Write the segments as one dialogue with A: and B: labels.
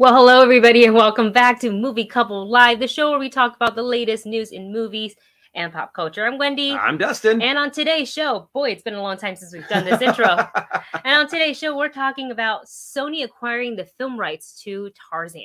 A: Well, hello, everybody, and welcome back to Movie Couple Live, the show where we talk about the latest news in movies and pop culture. I'm Wendy.
B: I'm Dustin.
A: And on today's show, boy, it's been a long time since we've done this intro. And on today's show, we're talking about Sony acquiring the film rights to Tarzan.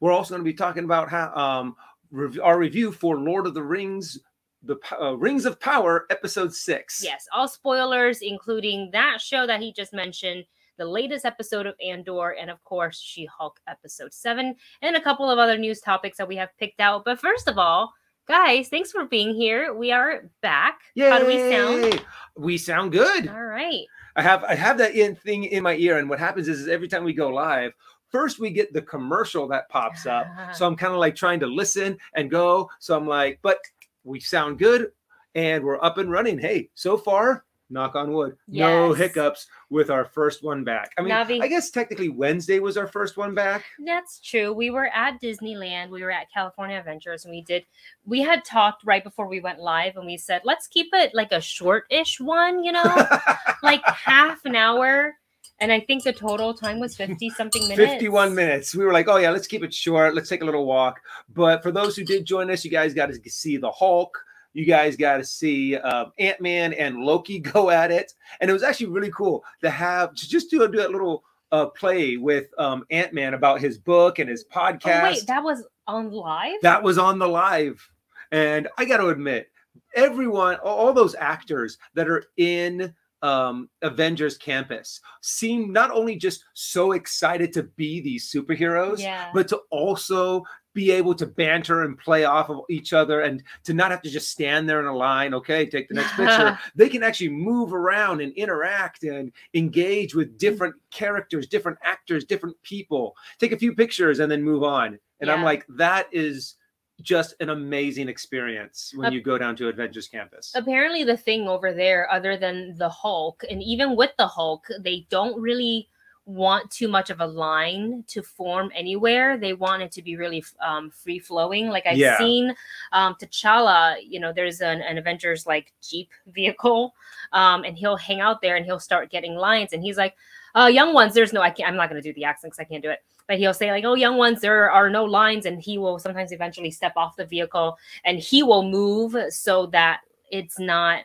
B: We're also going to be talking about how um, rev- our review for Lord of the Rings, the uh, Rings of Power, episode six.
A: Yes, all spoilers, including that show that he just mentioned, the latest episode of Andor, and of course, She Hulk episode seven, and a couple of other news topics that we have picked out. But first of all, guys, thanks for being here. We are back.
B: Yay!
A: How do we sound?
B: We sound good.
A: All right.
B: I have I have that in thing in my ear, and what happens is, is every time we go live, first we get the commercial that pops up. so I'm kind of like trying to listen and go. So I'm like, but we sound good, and we're up and running. Hey, so far, knock on wood, no hiccups with our first one back. I mean,
A: Navi-
B: I guess technically Wednesday was our first one back.
A: That's true. We were at Disneyland. We were at California Adventures, and we did. We had talked right before we went live, and we said, let's keep it like a short-ish one, you know, like half an hour. And I think the total time was fifty something minutes.
B: 51 minutes. We were like, oh yeah, let's keep it short. Let's take a little walk. But for those who did join us, you guys got to see the Hulk. You guys got to see uh, Ant Man and Loki go at it, and it was actually really cool to have to just do a, do a little uh, play with um, Ant Man about his book and his podcast.
A: Oh wait, that was on live.
B: That was on the live. And I got to admit, everyone, all all those actors that are in um, Avengers Campus seem not only just so excited to be these superheroes,
A: yeah.
B: but to also be able to banter and play off of each other and to not have to just stand there in a line. Okay, take the next picture. They can actually move around and interact and engage with different characters, different actors, different people. Take a few pictures and then move on. And I'm like, that is just an amazing experience when you go down to Avengers Campus.
A: apparently the thing over there other than the hulk and even with the hulk they don't really want too much of a line to form anywhere. They want it to be really um, free flowing like i've
B: Yeah.
A: seen um, t'challa you know there's an, an avengers like jeep vehicle um, and he'll hang out there and he'll start getting lines. And he's like uh, young ones there's no i can't i'm not going to do the accent because i can't do it. But he'll say like oh young ones there are no lines. And he will sometimes eventually step off the vehicle and he will move so that it's not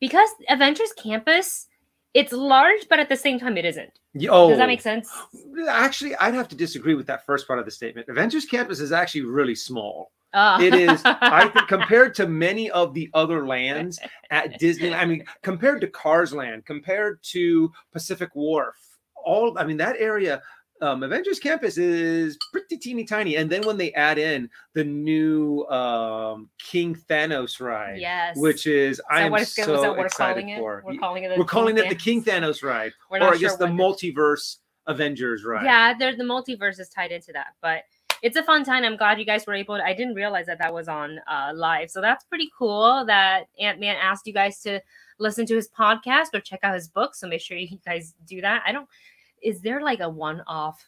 A: because Avengers Campus it's large but at the same time it isn't.
B: Oh,
A: Does that make sense?
B: Actually, I'd have to disagree with that first part of the statement. Avengers Campus is actually really small.
A: Uh,
B: It is, I think, compared to many of the other lands at Disney. I mean, compared to Cars Land, compared to Pacific Wharf, all I mean, that area, um, Avengers Campus is pretty teeny tiny. And then when they add in the new um, King Thanos ride,
A: yes.
B: which is I am
A: what
B: so
A: what we're
B: excited
A: calling it?
B: for.
A: We're calling it. the
B: We're calling it the King Thanos ride, or I guess
A: sure
B: the multiverse Avengers ride.
A: Yeah, there's the multiverse is tied into that, but it's a fun time. I'm glad you guys were able to. I didn't realize that that was on uh, live, so that's pretty cool. That Ant Man asked you guys to listen to his podcast or check out his book. So make sure you guys do that. I don't. Is there like a one-off?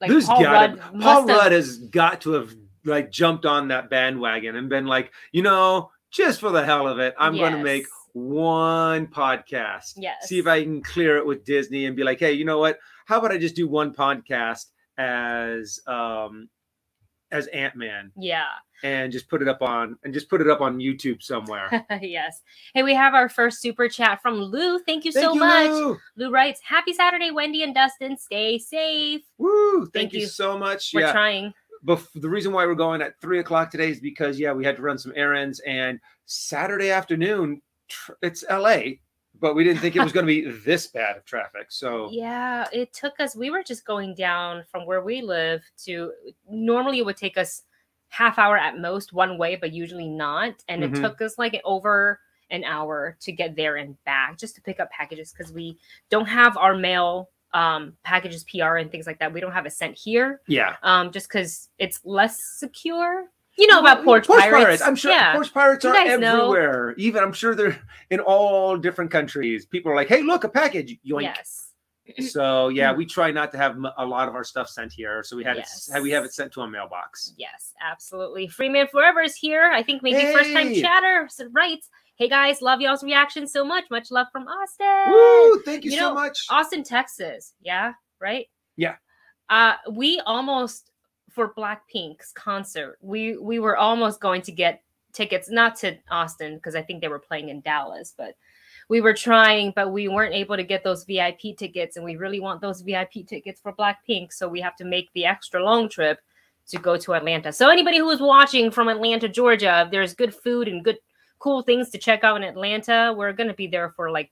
A: Like
B: There's
A: Paul Rudd
B: Paul Rudd has got to have like jumped on that bandwagon and been like, you know, just for the hell of it, I'm going to make one podcast.
A: Yes.
B: See if I can clear it with Disney and be like, hey, you know what? How about I just do one podcast as um as Ant Man
A: Yeah.
B: and just put it up on and just put it up on YouTube somewhere.
A: yes. Hey, we have our first super chat from Lou. Thank you
B: Thank
A: so
B: you,
A: much.
B: Lou.
A: Lou writes, Happy Saturday, Wendy and Dustin. Stay safe.
B: Woo! Thank,
A: Thank
B: you.
A: you.
B: so much.
A: We're
B: yeah.
A: trying.
B: Bef- the reason why we're going at three o'clock today is because yeah, we had to run some errands, and Saturday afternoon tr- it's LA, but we didn't think it was going to be this bad of traffic. So
A: Yeah, it took us, we were just going down from where we live to normally it would take us half hour at most one way, but usually not. And
B: Mhm.
A: it took us like over an hour to get there and back just to pick up packages because we don't have our mail um packages PR and things like that. We don't have it sent here.
B: yeah,
A: Um, just because it's less secure. You know about porch, pirates.
B: I'm sure
A: Yeah.
B: porch pirates are
A: guys know.
B: everywhere. Even I'm sure they're in all different countries. People are like, "Hey, look, a package!" Yoink.
A: Yes.
B: So yeah, we try not to have a lot of our stuff sent here. So we had
A: Yes.
B: it. We have it sent to a mailbox.
A: Yes, absolutely. Freeman Forever is here. I think maybe first time
B: Hey!
A: chatter. Writes, Hey guys, love y'all's reaction so much. Much love from Austin.
B: Woo! Thank you,
A: You
B: so
A: know,
B: much.
A: Austin, Texas. Yeah, right?
B: Yeah.
A: Uh, we almost for Blackpink's concert, we we were almost going to get tickets, not to Austin because I think they were playing in Dallas, but we were trying, but we weren't able to get those VIP tickets, and we really want those VIP tickets for Blackpink, so we have to make the extra long trip to go to Atlanta. So anybody who is watching from Atlanta, Georgia, if there's good food and good cool things to check out in Atlanta, we're gonna be there for like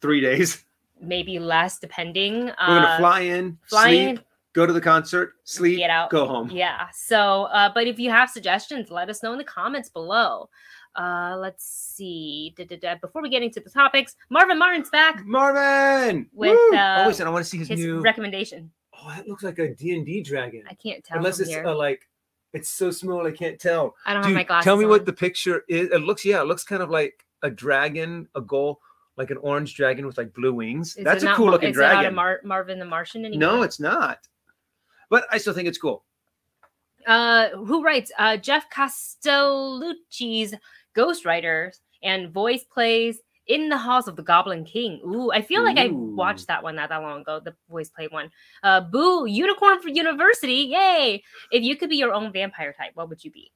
B: Three days.
A: maybe less, depending.
B: We're gonna
A: Uh,
B: fly in,
A: fly
B: sleep,
A: in,
B: go to the concert, sleep,
A: Get out.
B: go home.
A: Yeah. So, uh, but if you have suggestions, let us know in the comments below. Uh, let's see. Da, da, da. Before we get into the topics, Marvin Martin's back.
B: Marvin
A: With, uh,
B: oh, listen, I want to see his,
A: His
B: new.
A: recommendation.
B: oh, that looks like a D and D dragon.
A: I can't tell
B: Unless
A: from
B: it's uh, like it's so small I can't tell.
A: I don't have my glasses.
B: tell me
A: on.
B: what the picture is. It looks, yeah, it looks kind of like a dragon, a gull, like an orange dragon with like blue wings.
A: Is
B: That's a cool looking
A: is it not a
B: dragon.
A: Mar- Marvin the Martian anymore?
B: no, it's not. But I still think it's cool.
A: Uh, who writes? Uh, Jeff Castellucci's ghostwriters and voice plays in the halls of the Goblin King. Ooh, I feel like I watched that one not that long ago. The voice play one. Uh, Boo, Unicorn for University. Yay! If you could be your own vampire type, what would you be?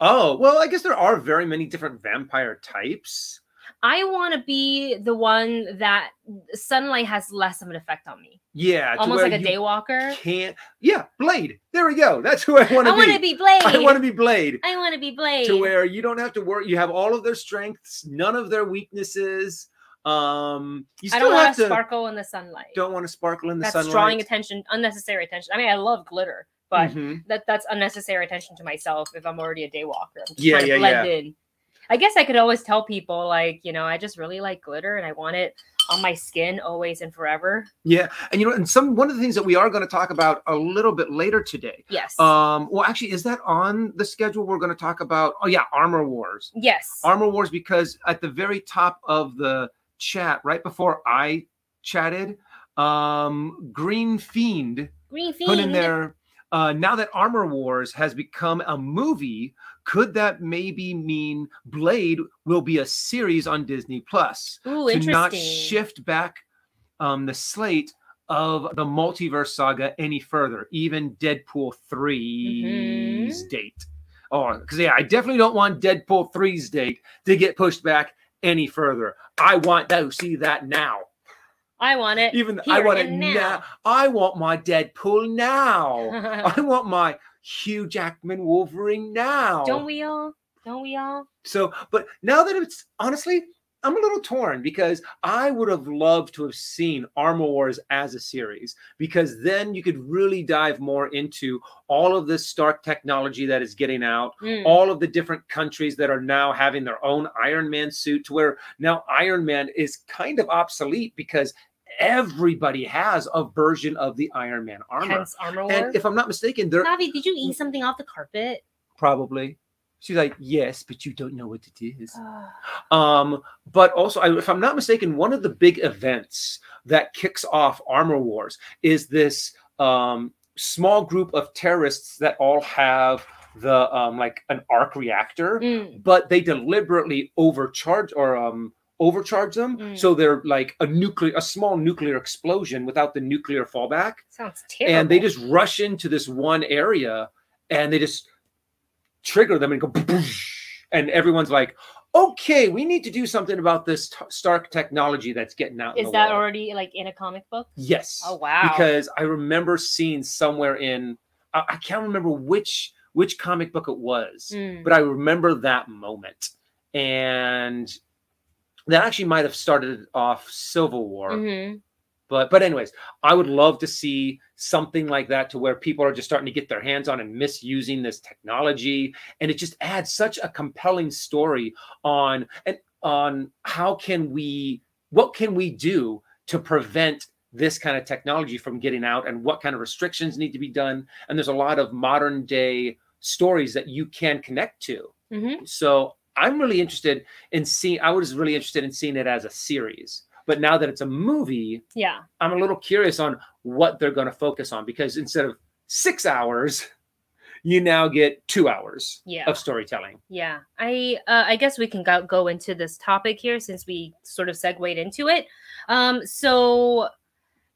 B: Oh, well, I guess there are very many different vampire types.
A: I want to be the one that sunlight has less of an effect on me,
B: Yeah,
A: almost like a daywalker.
B: Can't. Yeah, Blade. There we go. That's who I want to be.
A: I want to be Blade.
B: I want to be Blade.
A: I want to be Blade.
B: to where you don't have to worry. You have all of their strengths, none of their weaknesses. Um, you
A: I don't want
B: have
A: to sparkle in the sunlight.
B: Don't want to sparkle in the
A: that's
B: sunlight.
A: drawing attention, unnecessary attention. I mean, I love glitter, but
B: Mhm.
A: that that's unnecessary attention to myself if I'm already a daywalker. I'm just
B: Yeah, yeah,
A: blend
B: yeah.
A: in. I guess I could always tell people like, you know, I just really like glitter and I want it on my skin always and forever.
B: Yeah, and you know, and some one of the things that we are going to talk about a little bit later today.
A: Yes.
B: Um, well, actually, is that on the schedule? We're going to talk about. Oh yeah, Armor Wars.
A: yes.
B: Armor Wars because at the very top of the chat, right before I chatted, um, Green Fiend
A: Green Fiend
B: put in there. Uh, now that Armor Wars has become a movie, could that maybe mean Blade will be a series on Disney Plus
A: Ooh,
B: to not shift back um, the slate of the multiverse saga any further, even Deadpool 3's
A: Mhm.
B: date? Oh, because yeah, I definitely don't want Deadpool 3's date to get pushed back any further. I want to see that now.
A: I want it.
B: Even I want it now.
A: now.
B: I want my Deadpool now. I want my Hugh Jackman Wolverine now.
A: Don't we all? Don't we all?
B: So, but now that it's honestly, I'm a little torn because I would have loved to have seen Armor Wars as a series because then you could really dive more into all of this Stark technology that is getting out,
A: Mm.
B: all of the different countries that are now having their own Iron Man suit, to where now Iron Man is kind of obsolete because everybody has a version of the Iron Man armor.
A: Hence Armor War.
B: And if I'm not mistaken, they're
A: Navi, did you eat something off the carpet?
B: probably. She's like, yes, but you don't know what it is. Um, but also, I, if I'm not mistaken, one of the big events that kicks off Armor Wars is this um, small group of terrorists that all have the um, like an arc reactor,
A: Mm.
B: but they deliberately overcharge or um, overcharge them,
A: Mm.
B: so they're like a nuclear, a small nuclear explosion without the nuclear fallback
A: Sounds terrible.
B: and they just rush into this one area and they just trigger them and go and everyone's like okay we need to do something about this t- stark technology that's getting out in
A: is that
B: world."
A: already like in a comic book?
B: yes
A: Oh wow.
B: because i remember seeing somewhere in I, I can't remember which which comic book it was
A: Mm.
B: but i remember that moment and that actually might have started off civil war
A: Mhm.
B: but but anyways i would love to see something like that to where people are just starting to get their hands on and misusing this technology and it just adds such a compelling story on and on how can we what can we do to prevent this kind of technology from getting out and what kind of restrictions need to be done and there's a lot of modern day stories that you can connect to
A: Mhm.
B: so I'm really interested in seeing. I was really interested in seeing it as a series, but now that it's a movie,
A: Yeah.
B: I'm a little curious on what they're going to focus on because instead of six hours, you now get two hours
A: Yeah.
B: of storytelling.
A: Yeah, I uh, I guess we can go, go into this topic here since we sort of segued into it. Um, so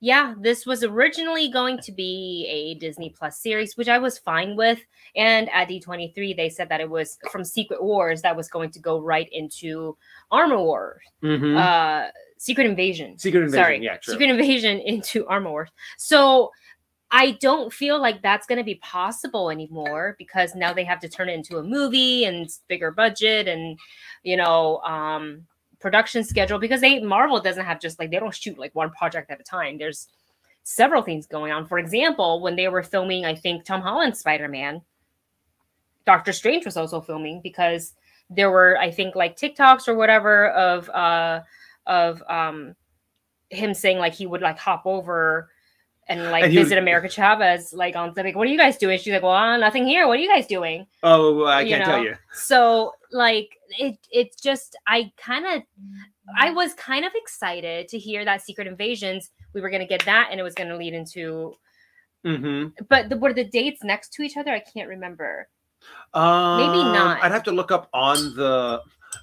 A: yeah, this was originally going to be a Disney Plus series, which I was fine with. And at D23, they said that it was from Secret Wars that was going to go right into Armor Wars,
B: Mhm.
A: uh, Secret Invasion.
B: Secret Invasion.
A: Sorry,
B: yeah, true.
A: Secret Invasion into Armor Wars. So I don't feel like that's going to be possible anymore because now they have to turn it into a movie and bigger budget and you know um production schedule because they Marvel doesn't have just like they don't shoot like one project at a time. There's several things going on. For example, when they were filming, I think Tom Holland's Spider-Man, Doctor Strange was also filming because there were, I think, like TikToks or whatever of uh of um him saying like he would like hop over and like
B: And
A: visit America Chavez like on like what are you guys doing? She's like, well, uh, nothing here. What are you guys doing?
B: oh, I
A: you
B: can't tell you.
A: So like it it's just I kind of I was kind of excited to hear that Secret Invasions we were going to get that and it was going to lead into
B: Mm-hmm.
A: but the, were the dates next to each other? I can't remember.
B: Um, Maybe
A: not.
B: I'd have to look up on the.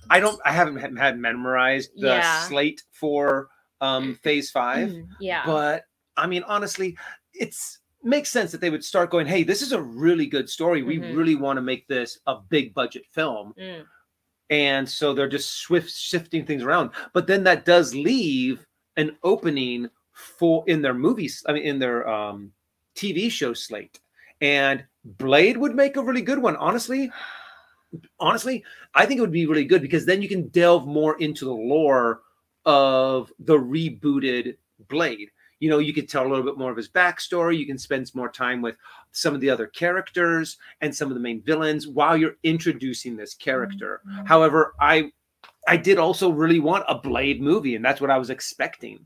B: I don't. I haven't had, memorized the
A: Yeah.
B: slate for um phase five,
A: Mhm, yeah.
B: but I mean, honestly, it's makes sense that they would start going, "Hey, this is a really good story. We
A: Mhm.
B: really want to make this a big budget film."
A: Mm,
B: and so they're just swift shifting things around but then that does leave an opening for in their movies i mean in their um tv show slate and blade would make a really good one honestly honestly i think it would be really good because then you can delve more into the lore of the rebooted blade you know you could tell a little bit more of his backstory you can spend some more time with some of the other characters and some of the main villains while you're introducing this character mm-hmm. However, I I did also really want a Blade movie, and that's what I was expecting.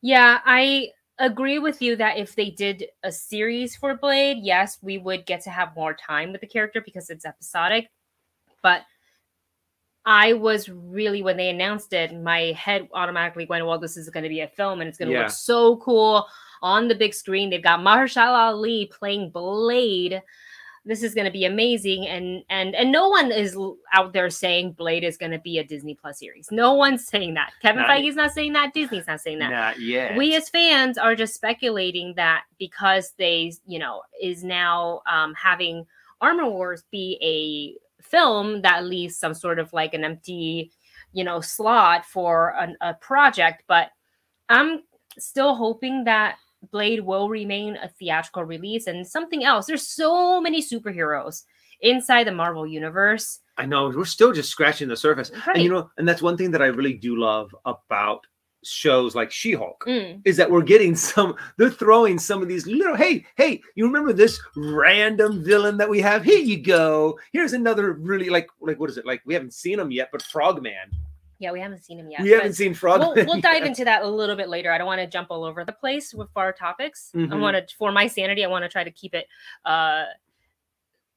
A: Yeah, I agree with you that if they did a series for Blade, yes, we would get to have more time with the character because it's episodic. But I was really when they announced it, my head automatically went, "Well, this is going to be a film, and it's going to
B: Yeah.
A: look so cool on the big screen." They've got Mahershala Ali playing Blade. This is going to be amazing, and and and no one is out there saying Blade is going to be a Disney Plus series. No one's saying that. Kevin
B: Not-
A: Feige's not saying that. Disney's not saying that
B: Not yet.
A: we as fans are just speculating that because they you know is now um, having armor wars be a film that leaves some sort of like an empty you know slot for an, a project but i'm still hoping that blade will remain a theatrical release and something else. There's so many superheroes inside the marvel universe.
B: I know we're still just scratching the surface, and you know, and that's one thing that I really do love about shows like She-Hulk
A: Mm,
B: is that we're getting some. They're throwing some of these little. Hey, hey, you remember this random villain that we have? Here you go. Here's another really like like what is it like? We haven't seen him yet, but Frogman.
A: yeah we haven't seen him yet
B: we haven't seen Frogman.
A: we'll, we'll dive into that a little bit later. I don't want to jump all over the place with our topics. I
B: Mhm.
A: want to, for my sanity, I want to try to keep it uh,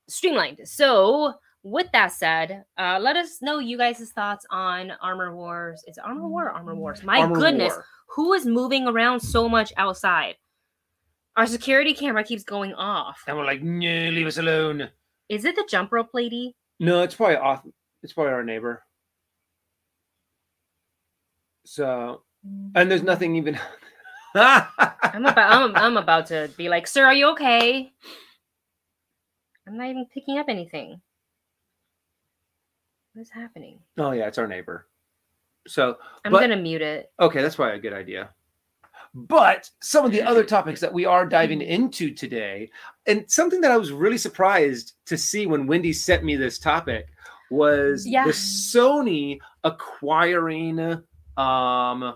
A: streamlined. So, with that said, uh, let us know you guys' thoughts on Armor Wars. Is it Armor War or Armor Wars? My
B: Armor
A: goodness,
B: War.
A: who is moving around so much outside? Our security camera keeps going off.
B: And we're like, no, leave us alone.
A: Is it the jump rope lady?
B: No, it's probably off. It's probably our neighbor. So, and there's nothing even.
A: I'm about I'm, I'm about to be like, sir, are you okay? I'm not even picking up anything. What is happening?
B: oh yeah, it's our neighbor. So
A: I'm
B: But-
A: gonna mute it.
B: okay, that's probably a good idea. But some of the other topics that we are diving into today, and something that I was really surprised to see when Wendy sent me this topic was
A: Yeah.
B: the Sony acquiring um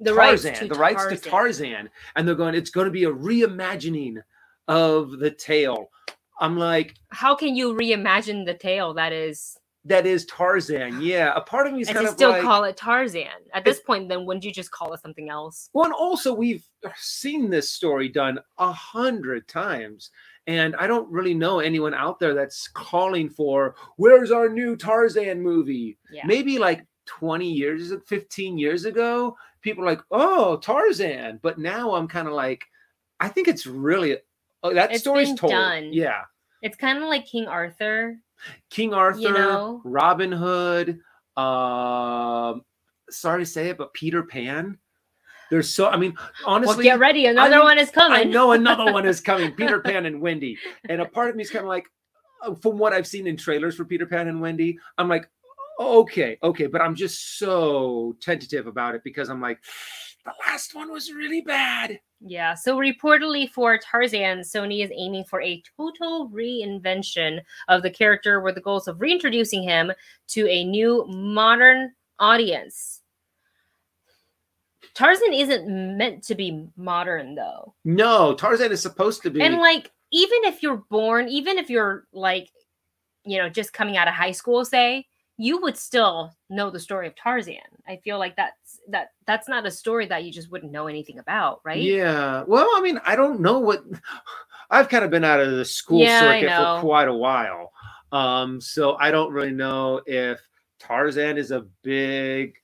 A: The rights to
B: the rights to
A: Tarzan.
B: Tarzan, and they're going. It's going to be a reimagining of the tale. I'm like,
A: How can you reimagine the tale that is?
B: That is Tarzan. Yeah, a part of me is kind of
A: still
B: like,
A: call it Tarzan. At this point, then wouldn't you just call it something else?
B: Well, and also we've seen this story done a hundred times, and I don't really know anyone out there that's calling for "Where's our new Tarzan movie?"
A: Yeah.
B: Maybe like twenty years, fifteen years ago, people were like, "Oh, Tarzan," but now I'm kind of like, I think it's really oh, that
A: It's
B: story's told.
A: done.
B: Yeah,
A: It's kind of like King Arthur.
B: King Arthur,
A: know?
B: Robin Hood. Um, sorry to say it, but Peter Pan. There's so I mean,
A: Well,
B: honestly,
A: get ready. Another
B: mean,
A: one is coming.
B: I know another one is coming. Peter Pan and Wendy, and a part of me is kind of like, uh, from what I've seen in trailers for Peter Pan and Wendy, I'm like, okay, okay, but I'm just so tentative about it because I'm like, the last one was really bad.
A: Yeah. So reportedly for Tarzan, Sony is aiming for a total reinvention of the character with the goals of reintroducing him to a new modern audience. Tarzan isn't meant to be modern though.
B: No, Tarzan is supposed to be.
A: And like even if you're born, even if you're like you know just coming out of high school say, you would still know the story of Tarzan. I feel like that's that that's not a story that you just wouldn't know anything about, right?
B: Yeah. Well, I mean, I don't know what I've kind of been out of the school
A: Yeah,
B: circuit for quite a while. Um, so I don't really know if Tarzan is a big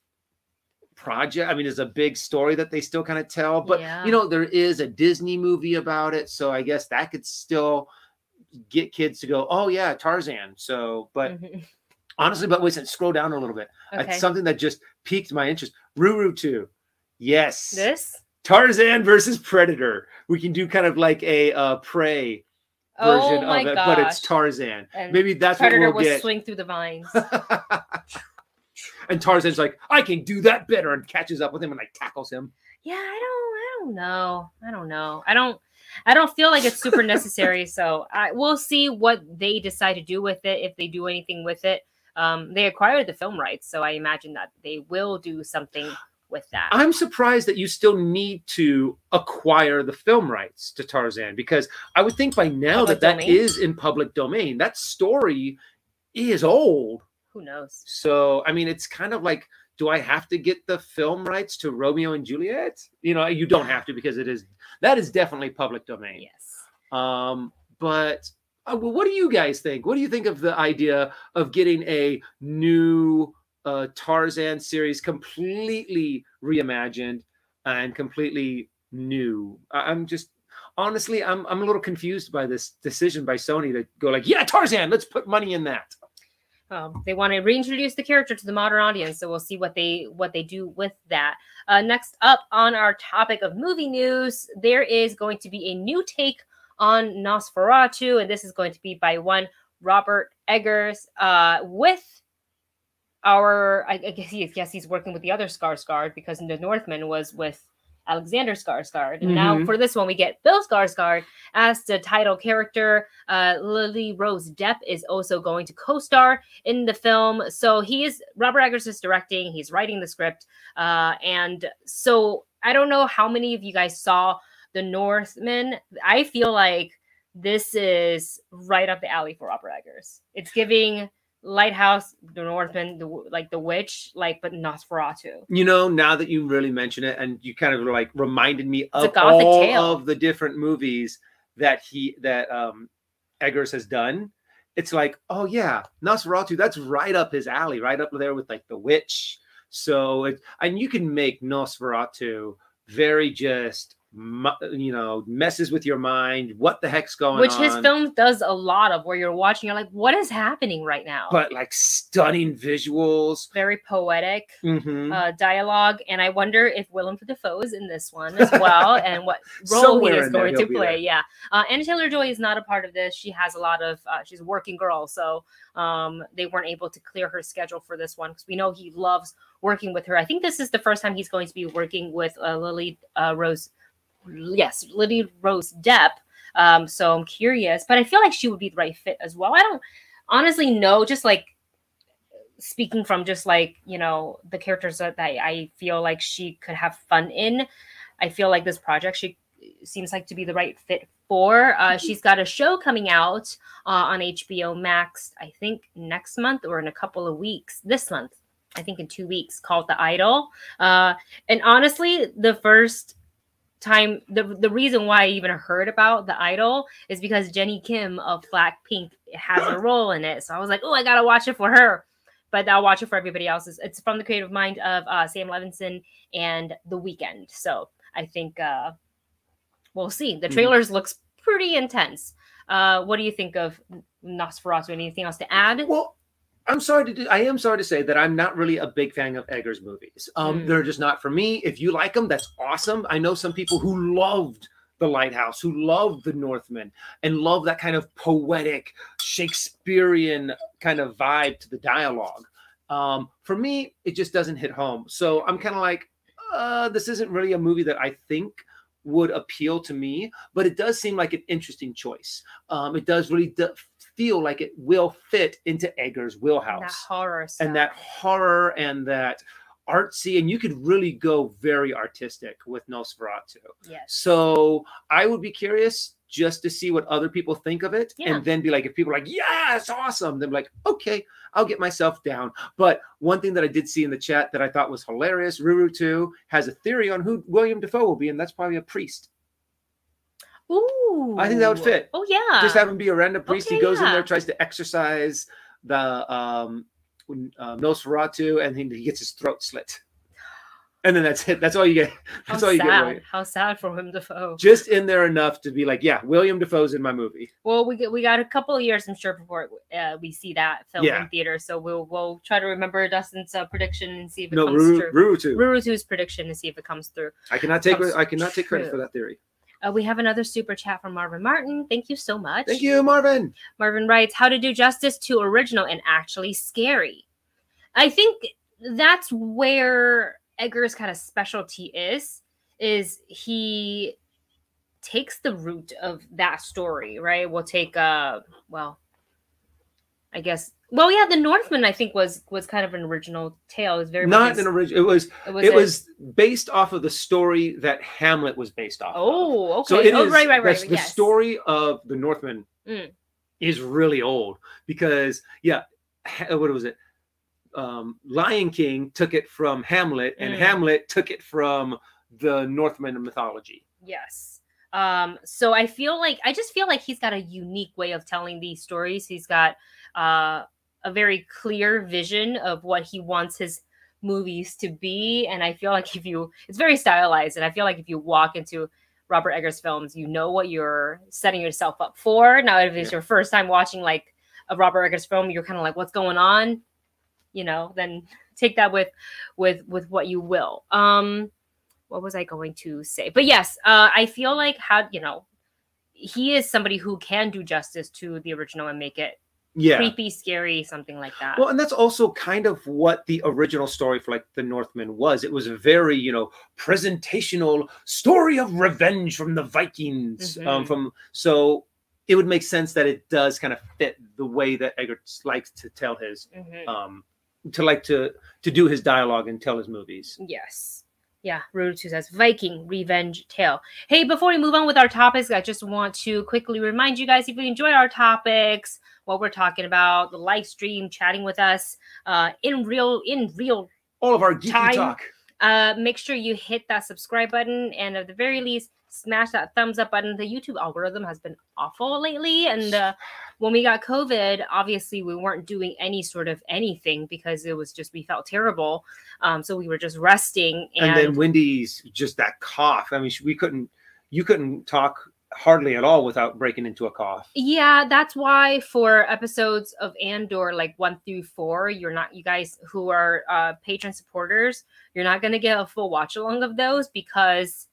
B: project. I mean, it's a big story that they still kind of tell, but
A: Yeah.
B: you know, there is a Disney movie about it, so I guess that could still get kids to go, "Oh yeah, Tarzan." So, but
A: Mhm.
B: Honestly, but listen, scroll down a little bit.
A: Okay.
B: Something that just piqued my interest. Ruru 2. Yes.
A: This?
B: Tarzan versus Predator. We can do kind of like a uh, prey version
A: oh
B: of it,
A: gosh.
B: but it's Tarzan.
A: And
B: Maybe that's
A: Predator
B: what we'll
A: will
B: get.
A: swing through the vines.
B: and Tarzan's like, I can do that better, and catches up with him and like tackles him.
A: yeah, I don't I don't know. I don't know. I don't I don't feel like it's super necessary. So I we'll see what they decide to do with it, if they do anything with it. Um, they acquired the film rights, so I imagine that they will do something with that.
B: I'm surprised that you still need to acquire the film rights to Tarzan because I would think by now
A: Public
B: that that
A: domain?
B: is in public domain. That story is old.
A: Who knows?
B: So, I mean, it's kind of like, do I have to get the film rights to Romeo and Juliet? You know, you don't have to because it is that is definitely public domain.
A: Yes.
B: Um, but uh, well, what do you guys think? What do you think of the idea of getting a new uh, Tarzan series completely reimagined and completely new? I- I'm just honestly, I'm I'm a little confused by this decision by Sony to go like, yeah, Tarzan, let's put money in that.
A: Um, they want to reintroduce the character to the modern audience, so we'll see what they what they do with that. Uh, next up on our topic of movie news, there is going to be a new take on Nosferatu, and this is going to be by one Robert Eggers uh, with our. I, I guess he guess he's working with the other Skarsgård because the Northman was with Alexander Skarsgård, and now
B: Mhm.
A: for this one we get Bill Skarsgård as the title character. Uh, Lily Rose Depp is also going to co-star in the film. So he is Robert Eggers is directing. He's writing the script, uh, and so I don't know how many of you guys saw The Northman. I feel like this is right up the alley for Robert Eggers. It's giving Lighthouse, The Northman, the like The Witch, like but Nosferatu.
B: You know, now that you really mention it, and you kind of like reminded me of all
A: tale.
B: of the different movies that he that um Eggers has done. It's like, oh yeah, Nosferatu. That's right up his alley, right up there with like the witch. So, it, and you can make Nosferatu very just, you know, messes with your mind. What the heck's going
A: Which
B: on?
A: Which his film does a lot of, where you're watching, you're like, what is happening right now?
B: but like stunning visuals.
A: Very poetic.
B: Mhm.
A: uh, dialogue, and I wonder if Willem Dafoe is in this one as well, and what role he is
B: in there
A: going to play. Yeah, uh, Anya Taylor Joy is not a part of this. She has a lot of. Uh, she's a working girl, so um, they weren't able to clear her schedule for this one because we know he loves working with her. I think this is the first time he's going to be working with uh, Lily uh, Rose. Yes, Lily Rose Depp. Um, so I'm curious, but I feel like she would be the right fit as well. I don't honestly know, just like speaking from just like you know the characters that I, I feel like she could have fun in i feel like this project she seems like to be the right fit for uh, she's got a show coming out uh, on hbo max i think next month or in a couple of weeks this month i think in two weeks called the idol uh, and honestly the first time the, the reason why i even heard about the idol is because jennie kim of blackpink has a role in it so i was like oh i gotta watch it for her but I'll watch it for everybody else. It's- from the creative mind of uh, Sam Levinson and The Weeknd. So I think uh, we'll see. The
B: Mhm.
A: trailers looks pretty intense. Uh, what do you think of Nosferatu? Anything else to add?
B: Well, I'm sorry to do, I am sorry to say that I'm not really a big fan of Eggers movies. Um,
A: Mm.
B: They're just not for me. If you like them, that's awesome. I know some people who loved The Lighthouse, who loved The Northman, and love that kind of poetic Shakespearean kind of vibe to the dialogue. Um, for me, it just doesn't hit home. So I'm kind of like, uh, this isn't really a movie that I think would appeal to me, but it does seem like an interesting choice. Um, it does really feel like it will fit into Eggers'
A: that
B: wheelhouse
A: horror stuff.
B: and that horror and that artsy, and you could really go very artistic with Nosferatu.
A: yes.
B: So I would be curious just to see what other people think of it,
A: Yeah.
B: and then be like, if people are like, "Yeah, it's awesome," then be like, "Okay, I'll get myself down." But one thing that I did see in the chat that I thought was hilarious, Ruru too has a theory on who Willem Dafoe will be, and that's probably a priest.
A: Ooh.
B: I think that would fit.
A: Oh yeah.
B: Just have him be a random priest.
A: okay,
B: he goes in there, tries to exercise the um, uh, Nosferatu, and he, he gets his throat slit. And then that's it. That's all you get. That's
A: How
B: all you get.
A: sad. How sad for him Dafoe.
B: Just in there enough to be like, yeah, Willem Dafoe's in my movie.
A: Well, we get, we got a couple of years, I'm sure, before uh, we see that film
B: Yeah.
A: in theater. So we'll we'll try to remember Dustin's uh, prediction and see if it
B: No,
A: comes
B: Ruru,
A: true.
B: Ruru too.
A: Rurutu's prediction and see if it comes through.
B: I cannot take. I cannot take credit for that theory.
A: Uh, we have another super chat from Marvin Martin. Thank you so much.
B: Thank you, Marvin.
A: Marvin writes, "How to do justice to original and actually scary." I think that's where Eggers' kind of specialty is. Is he takes the root of that story, right? We'll take uh, well, I guess. Well, yeah, the Northman I think was was kind of an original tale. It was very
B: Not an original. It was.
A: it was,
B: It
A: a-
B: was based off of the story that Hamlet was based off. of.
A: oh okay
B: So it
A: oh
B: is-
A: right right right
B: The
A: yes.
B: story of the Northman
A: Mm.
B: is really old because yeah, what was it? Um, Lion King took it from Hamlet, and
A: Mm.
B: Hamlet took it from the Northman mythology.
A: Yes. Um, so I feel like I just feel like he's got a unique way of telling these stories. He's got uh, a very clear vision of what he wants his movies to be, and I feel like if you, it's very stylized, and I feel like if you walk into Robert Eggers films, you know what you're setting yourself up for. Now, if it's
B: Yeah.
A: your first time watching like a Robert Eggers film, you're kind of like, what's going on? You know, then take that with with with what you will. Um, what was I going to say? But yes, uh, I feel like how you know he is somebody who can do justice to the original and make it
B: Yeah.
A: creepy, scary, something like that.
B: Well, and that's also kind of what the original story for like the Northmen was. It was a very, you know, presentational story of revenge from the Vikings. Um,
A: Mhm.
B: from so it would make sense that it does kind of fit the way that Eggers likes to tell his
A: Mhm.
B: um to like to to do his dialogue and tell his movies.
A: Yes. Yeah, Rurutu says Viking Revenge Tale. Hey, before we move on with our topics, I just want to quickly remind you guys if you enjoy our topics, what we're talking about, the live stream, chatting with us uh, in real in real
B: All of our geeky
A: Time.
B: talk.
A: uh, make sure you hit that subscribe button and at the very least smash that thumbs up button the youtube algorithm has been awful lately and uh, when we got covid obviously we weren't doing any sort of anything because it was just we felt terrible um, so we were just resting and,
B: And, then Wendy's just that cough. I mean, we couldn't you couldn't talk hardly at all without breaking into a cough.
A: yeah that's why for episodes of andor like one through four you're not you guys who are uh, Patreon supporters you're not going to get a full watch along of those because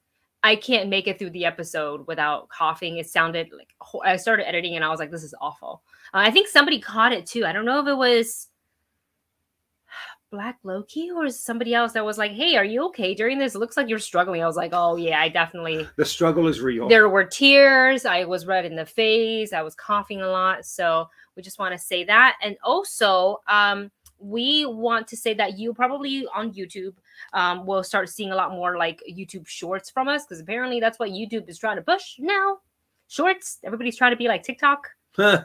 A: I can't make it through the episode without coughing. It sounded like I started editing and I was like, this is awful. Uh, I think somebody caught it too. I don't know if it was Black Loki or somebody else that was like, hey, are you okay during this? It looks like you're struggling. I was like, oh, yeah, I definitely.
B: The struggle is real.
A: There were tears. I was red in the face. I was coughing a lot. So we just want to say that. And also, um, we want to say that you probably on YouTube um, will start seeing a lot more like YouTube shorts from us because apparently that's what YouTube is trying to push now. Shorts. Everybody's trying to be like TikTok.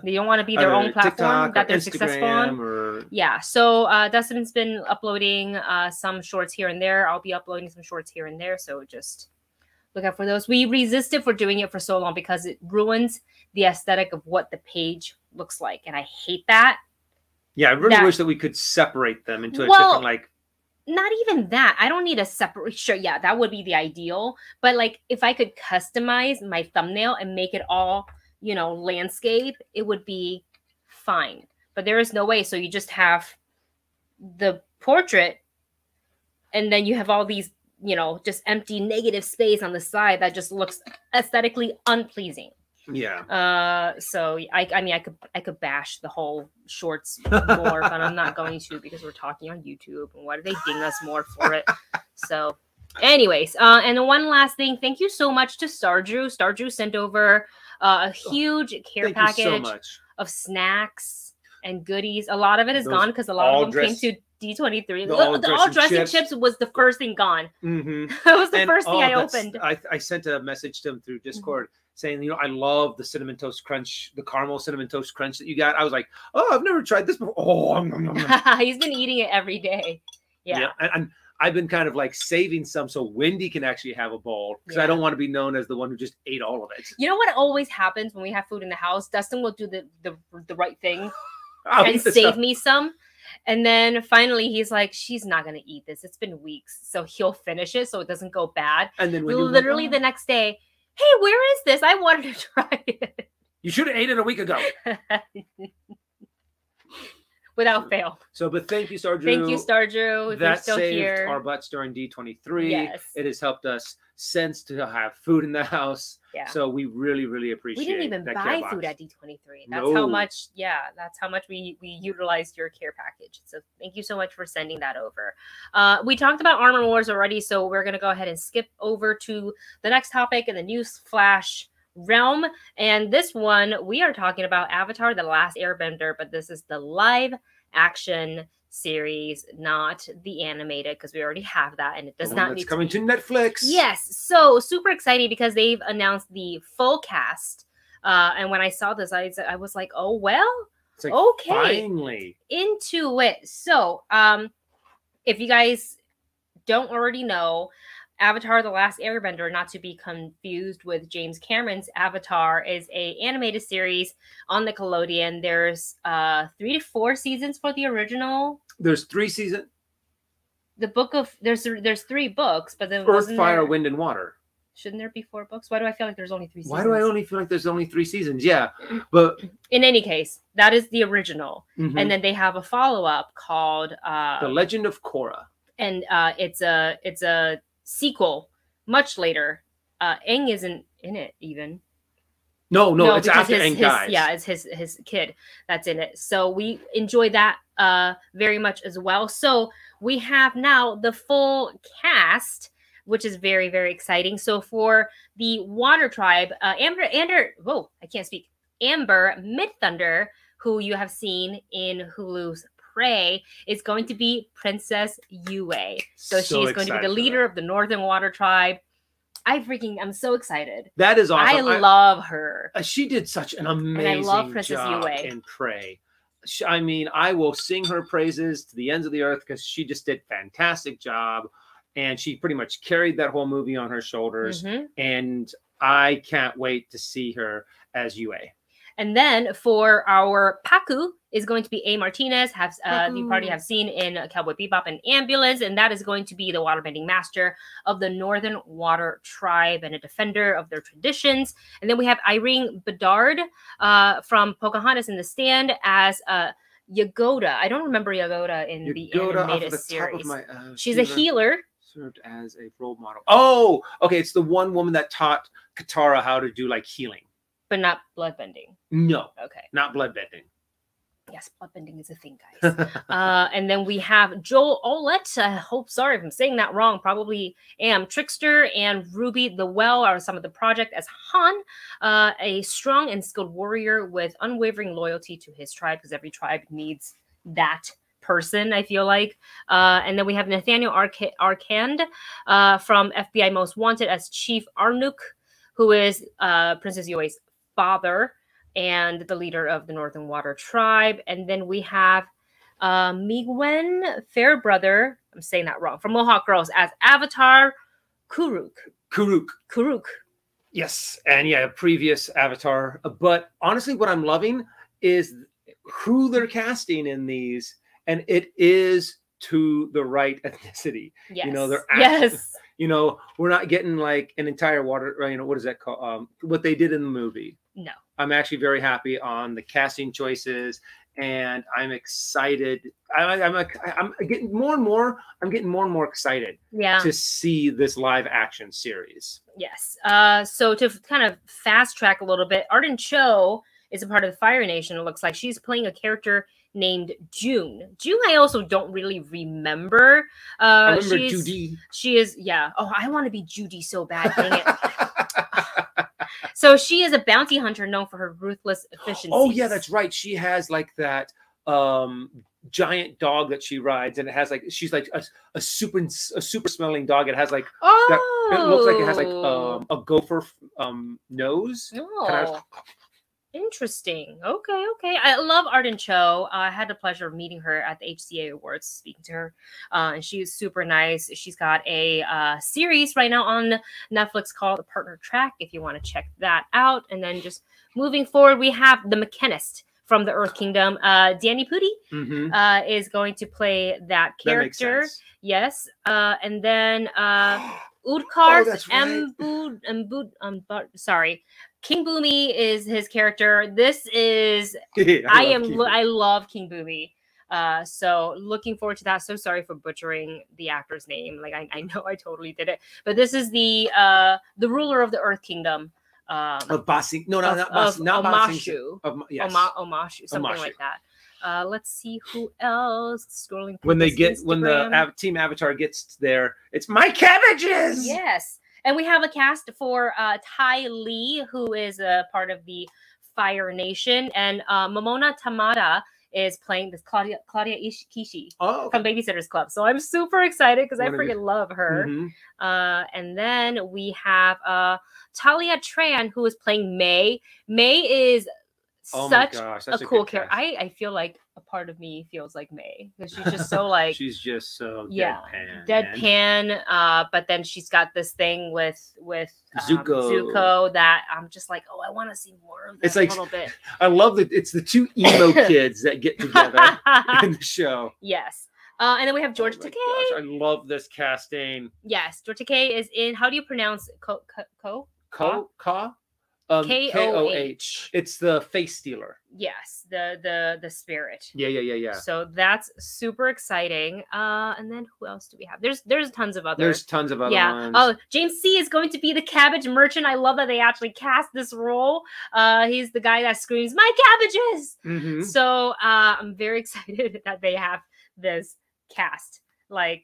A: They don't want to be their own platform
B: TikTok
A: that they're successful on.
B: Or
A: Yeah. So uh, Dustin's been uploading uh, some shorts here and there. I'll be uploading some shorts here and there. So just look out for those. We resisted for doing it for so long because it ruins the aesthetic of what the page looks like, and I hate that.
B: Yeah, I really
A: that-
B: wish that we could separate them into a
A: Well,
B: different like
A: Not even that. I don't need a separate. Sure, yeah, that would be the ideal. But like, if I could customize my thumbnail and make it all, you know, landscape, it would be fine. but there is no way. So you just have the portrait, and then you have all these, you know, just empty negative space on the side that just looks aesthetically unpleasing.
B: Yeah.
A: Uh, so I, I mean, I could, I could bash the whole shorts more, but I'm not going to because we're talking on YouTube, and why do they ding us more for it? So, anyways, uh, and one last thing, thank you so much to Starju. Starju sent over uh, a huge care package
B: so much.
A: of snacks and goodies. A lot of it is
B: Those
A: gone because a lot of them
B: dress-
A: came to D23.
B: the
A: The,
B: all
A: the all
B: dressing chips.
A: chips. was the first thing gone.
B: hmm
A: that was the
B: And,
A: first thing
B: oh,
A: I opened.
B: I, I sent a message to him through
A: Mm-hmm.
B: Saying, you know, I love the cinnamon toast crunch, the caramel cinnamon toast crunch that you got. I was like, oh, I've never tried this before. Oh, um, um, um.
A: He's been eating it every day. Yeah.
B: And, and I've been kind of like saving some so Wendy can actually have a bowl because
A: Yeah.
B: I don't want to be known as the one who just ate all of it.
A: You know what always happens when we have food in the house? Dustin will do the the, the right thing and save
B: stuff.
A: me some. And then finally he's like, she's not gonna eat this. It's been weeks. So he'll finish it so it doesn't go bad.
B: And then
A: Literally
B: "Oh,
A: the next day, hey, where is this? I wanted to try it.
B: you should have ate it a week ago.
A: Without fail.
B: So, but thank you, Star
A: Thank you, Starju. If you're
B: That saved
A: here.
B: our butts during D23.
A: Yes.
B: It has helped us sense to have food in the house.
A: Yeah.
B: So we really, really appreciate.
A: we didn't even buy food at D23. That's how
B: No.
A: much, yeah, that's how much we we utilized your care package. So thank you so much for sending that over. Uh, we talked about Armor Wars already, so we're gonna go ahead and skip over to the next topic in the news flash realm. And this one we are talking about Avatar: The Last Airbender, but this is the live action series, not the animated, because we already have that, and it does not to
B: coming
A: be
B: to Netflix.
A: Yes, so super exciting because they've announced the full cast. Uh, and when I saw this, I, I was like, oh well,
B: like,
A: okay,
B: Finally.
A: into it. So, um, if you guys don't already know, Avatar: The Last Airbender, not to be confused with James Cameron's Avatar, is a animated series on the Nickelodeon. There's uh three to four seasons for the original.
B: There's three seasons:
A: The book of there's there's three books, but then
B: Earth, Fire,
A: there-
B: Wind, and Water.
A: Shouldn't there be four books? Why do I feel like there's only three seasons?
B: Why do I only feel like there's only three seasons? Yeah, but
A: In any case, that is the original,
B: mhm.
A: and then they have a follow up called uh,
B: the Legend of Korra.
A: and uh, it's a it's a sequel much later. Uh, Aang isn't in it even.
B: No, no, it's
A: because
B: after
A: his,
B: Aang
A: his-
B: dies.
A: Yeah, it's his his kid that's in it. So we enjoy that uh very much as well. So we have now the full cast, which is very very exciting. So for the Water Tribe, uh, Amber Ander, whoa, I can't speak. Amber Mid Thunder, who you have seen in Hulu's Prey, is going to be Princess Yue. So, she is going to be the leader of the Northern Water Tribe. I freaking, I'm so excited.
B: That is awesome.
A: I love her.
B: Uh, she did such an amazing
A: I love Princess
B: job
A: Yue.
B: in Prey. I mean, I will sing her praises to the ends of the earth because she just did fantastic job, and she pretty much carried that whole movie on her shoulders.
A: Mhm.
B: And I can't wait to see her as Yue.
A: And then for our Pakku is going to be A Martinez, have uh, you probably have seen in Cowboy Bebop and Ambulance, and that is going to be the waterbending master of the Northern Water Tribe and a defender of their traditions. And then we have Irene Bedard uh, from Pocahontas in the Stand as uh, Yugoda. I don't remember Yugoda in
B: You
A: the
B: go to off
A: animated
B: the
A: series.
B: my. Uh,
A: She's a healer.
B: Served as a role model. Oh, okay. It's the one woman that taught Katara how to do like healing.
A: But not bloodbending.
B: No,
A: Okay.
B: not bloodbending.
A: Yes, bloodbending is a thing, guys. uh, and then we have Joel Oulette. I hope, sorry if I'm saying that wrong. Probably am. Trickster and Ruby the Well are some of the project as Hahn, uh, a strong and skilled warrior with unwavering loyalty to his tribe, because every tribe needs that person, I feel like. Uh, and then we have Nathaniel Arca- Arcand uh, from FBI Most Wanted as Chief Arnook, who is uh, Princess Yue's father and the leader of the Northern Water Tribe. And then we have uh, Meegwun Fairbrother, I'm saying that wrong, from Mohawk Girls as Avatar Kuruk.
B: Kuruk.
A: Kuruk.
B: Yes, and yeah, a previous Avatar. But honestly, what I'm loving is who they're casting in these, and it is to the right ethnicity.
A: Yes.
B: You know, they're
A: yes.
B: You know, we're not getting like an entire water. You know, what is that called? Um, what they did in the movie.
A: No.
B: I'm actually very happy on the casting choices and I'm excited. I, I'm I'm getting more and more. I'm getting more and more excited
A: Yeah.
B: to see this live action series.
A: Yes. Uh, so to kind of fast track a little bit, Arden Cho is a part of the Fire Nation. It looks like she's playing a character named June. June, I also don't really remember. Uh,
B: I remember
A: she's-
B: Judy.
A: She is, yeah. Oh, I want to be Judy so bad. Dang it. so she is a bounty hunter known for her ruthless efficiency.
B: oh yeah, that's right. She has like that um giant dog that she rides, and it has like she's like a, a super a super smelling dog. It has like
A: Oh,
B: it looks like it has like um a gopher um nose.
A: Oh, interesting. Okay, okay. I love Arden Cho. I had the pleasure of meeting her at the HCA Awards, speaking to her, uh, and she's super nice. She's got a uh, series right now on Netflix called The Partner Track. If you want to check that out, and then just moving forward, we have the Mechanist from the Earth Kingdom. Uh, Danny Pudi
B: Mhm.
A: uh, is going to play that
B: That
A: character.
B: sense.
A: Yes, uh, and then uh,
B: Oh,
A: Udkarth
B: that's right.
A: Mbud Mbud um but sorry. King Bumi is his character. This is I,
B: I,
A: am
B: love
A: lo-
B: Kiwi.
A: I love King Bumi. Uh so looking forward to that. So sorry for butchering the actor's name. Like I, I know I totally did it. But this is the uh the ruler of the Earth Kingdom. Um
B: of Bossing. No, no,
A: of,
B: not
A: of
B: Bossing. Not Bossing.
A: Omashu.
B: Of, yes.
A: Oma- Omashu, something
B: Omashu.
A: like that. Uh, let's see who else scrolling.
B: when they
A: this
B: get when the av- team Avatar gets there, it's my cabbages.
A: Yes. And we have a cast for uh, Ty Lee, who is a part of the Fire Nation, and uh, Momona Tamada is playing this Claudia Claudia Ish- Kishi
B: Oh.
A: from Babysitters Club. So I'm super excited because I
B: One of your-
A: freaking love her.
B: mhm.
A: Uh, and then we have uh, Talia Tran, who is playing Mai. Mai is
B: Oh
A: such
B: gosh,
A: a cool character. I, I feel like a part of me feels like Mai because she's just so like
B: She's just so
A: yeah,
B: deadpan.
A: deadpan uh but then she's got this thing with with um,
B: Zuko.
A: zuko that i'm just like oh i want to see more of that
B: It's like-
A: a little bit
B: I love that it's the two emo kids that get together in the show.
A: yes uh and then we have george
B: oh
A: takei
B: gosh, I love this casting.
A: yes george takei is in how do you pronounce ko ko, ko?
B: Ko Ka um,
A: K-O-H.
B: K-O-H. It's the face stealer.
A: yes the the the spirit
B: Yeah, yeah, yeah, yeah.
A: so that's super exciting uh and then who else do we have there's there's tons of other
B: There's tons of other
A: yeah.
B: ones.
A: Oh, James Sie is going to be the cabbage merchant. I love that they actually cast this role. Uh, he's the guy that screams, "My cabbages!"
B: Mhm.
A: So uh, I'm very excited that they have this cast. Like,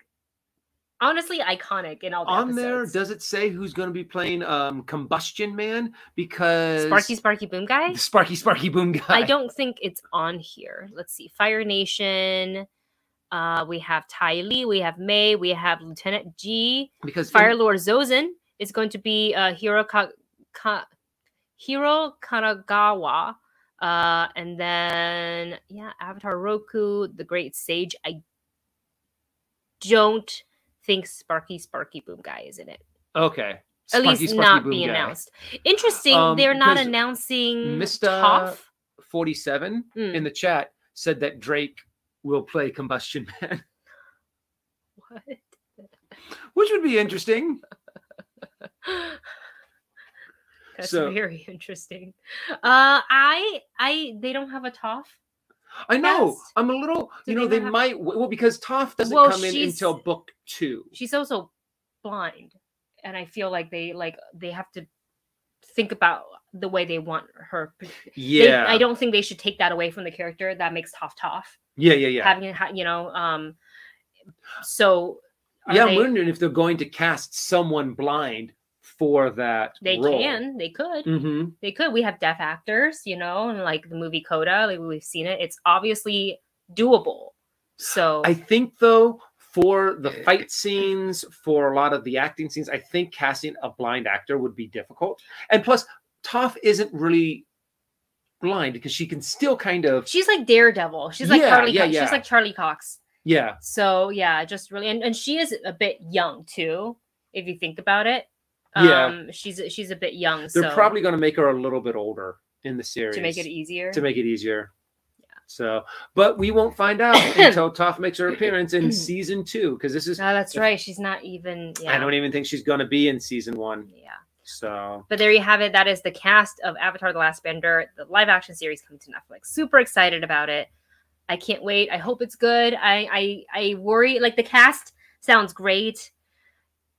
A: honestly, iconic in all the
B: On there, does it say who's going to be playing um Combustion Man? Because
A: Sparky Sparky Boom Guy.
B: Sparky Sparky Boom guy.
A: I don't think it's on here. Let's see. Fire Nation. Uh, we have Ty Lee. We have Mai. We have Lieutenant Jee
B: because in-
A: Fire Lord Sozin is going to be uh, Hiro Ka- Ka- Hiro Kanagawa. Uh, and then yeah, Avatar Roku, the Great Sage. I don't think Sparky Sparky Boom Guy is in it.
B: okay.
A: At least
B: Sparky
A: not being
B: guy.
A: announced. Interesting,
B: Um,
A: they're not announcing
B: Mr.
A: Toph.
B: 47
A: Mm.
B: in the chat said that Drake will play Combustion Man,
A: What?
B: which would be interesting.
A: That's
B: So-
A: very interesting. Uh, I, I, they don't have a Toph.
B: I know. I'm a little, you know,
A: they
B: they might, well, because Toph doesn't
A: Well,
B: come in until book two.
A: she's also blind and i feel like they like they have to think about the way they want her they-
B: Yeah.
A: i don't think they should take that away from the character that makes Toph Toph
B: yeah, yeah, yeah.
A: having you know um so
B: yeah,
A: they,
B: I'm wondering if they're going to cast someone blind for that.
A: they
B: role.
A: can they could
B: Mm-hmm.
A: they could we have deaf actors you know and like the movie coda like we've seen it it's obviously doable so
B: I think though, for the fight scenes, for a lot of the acting scenes, I think casting a blind actor would be difficult. And plus, Toph isn't really blind because she can still kind of
A: she's like daredevil she's like
B: Yeah,
A: charlie
B: yeah,
A: cox.
B: yeah.
A: she's like charlie cox
B: yeah.
A: So yeah, just really and, and she is a bit young too, if you think about it.
B: Yeah.
A: Um she's she's a bit young.
B: They're
A: so
B: probably going to make her a little bit older in the series
A: to make it easier.
B: to make it easier. Yeah. So, but we won't find out until Toph makes her appearance in season two because this is.
A: Oh, that's right. She's not even yeah.
B: I don't even think she's going to be in season one.
A: yeah.
B: So,
A: But there you have it. That is the cast of Avatar: The Last Bender, the live action series coming to Netflix. Super excited about it. I can't wait. I hope it's good. I I I worry like the cast sounds great,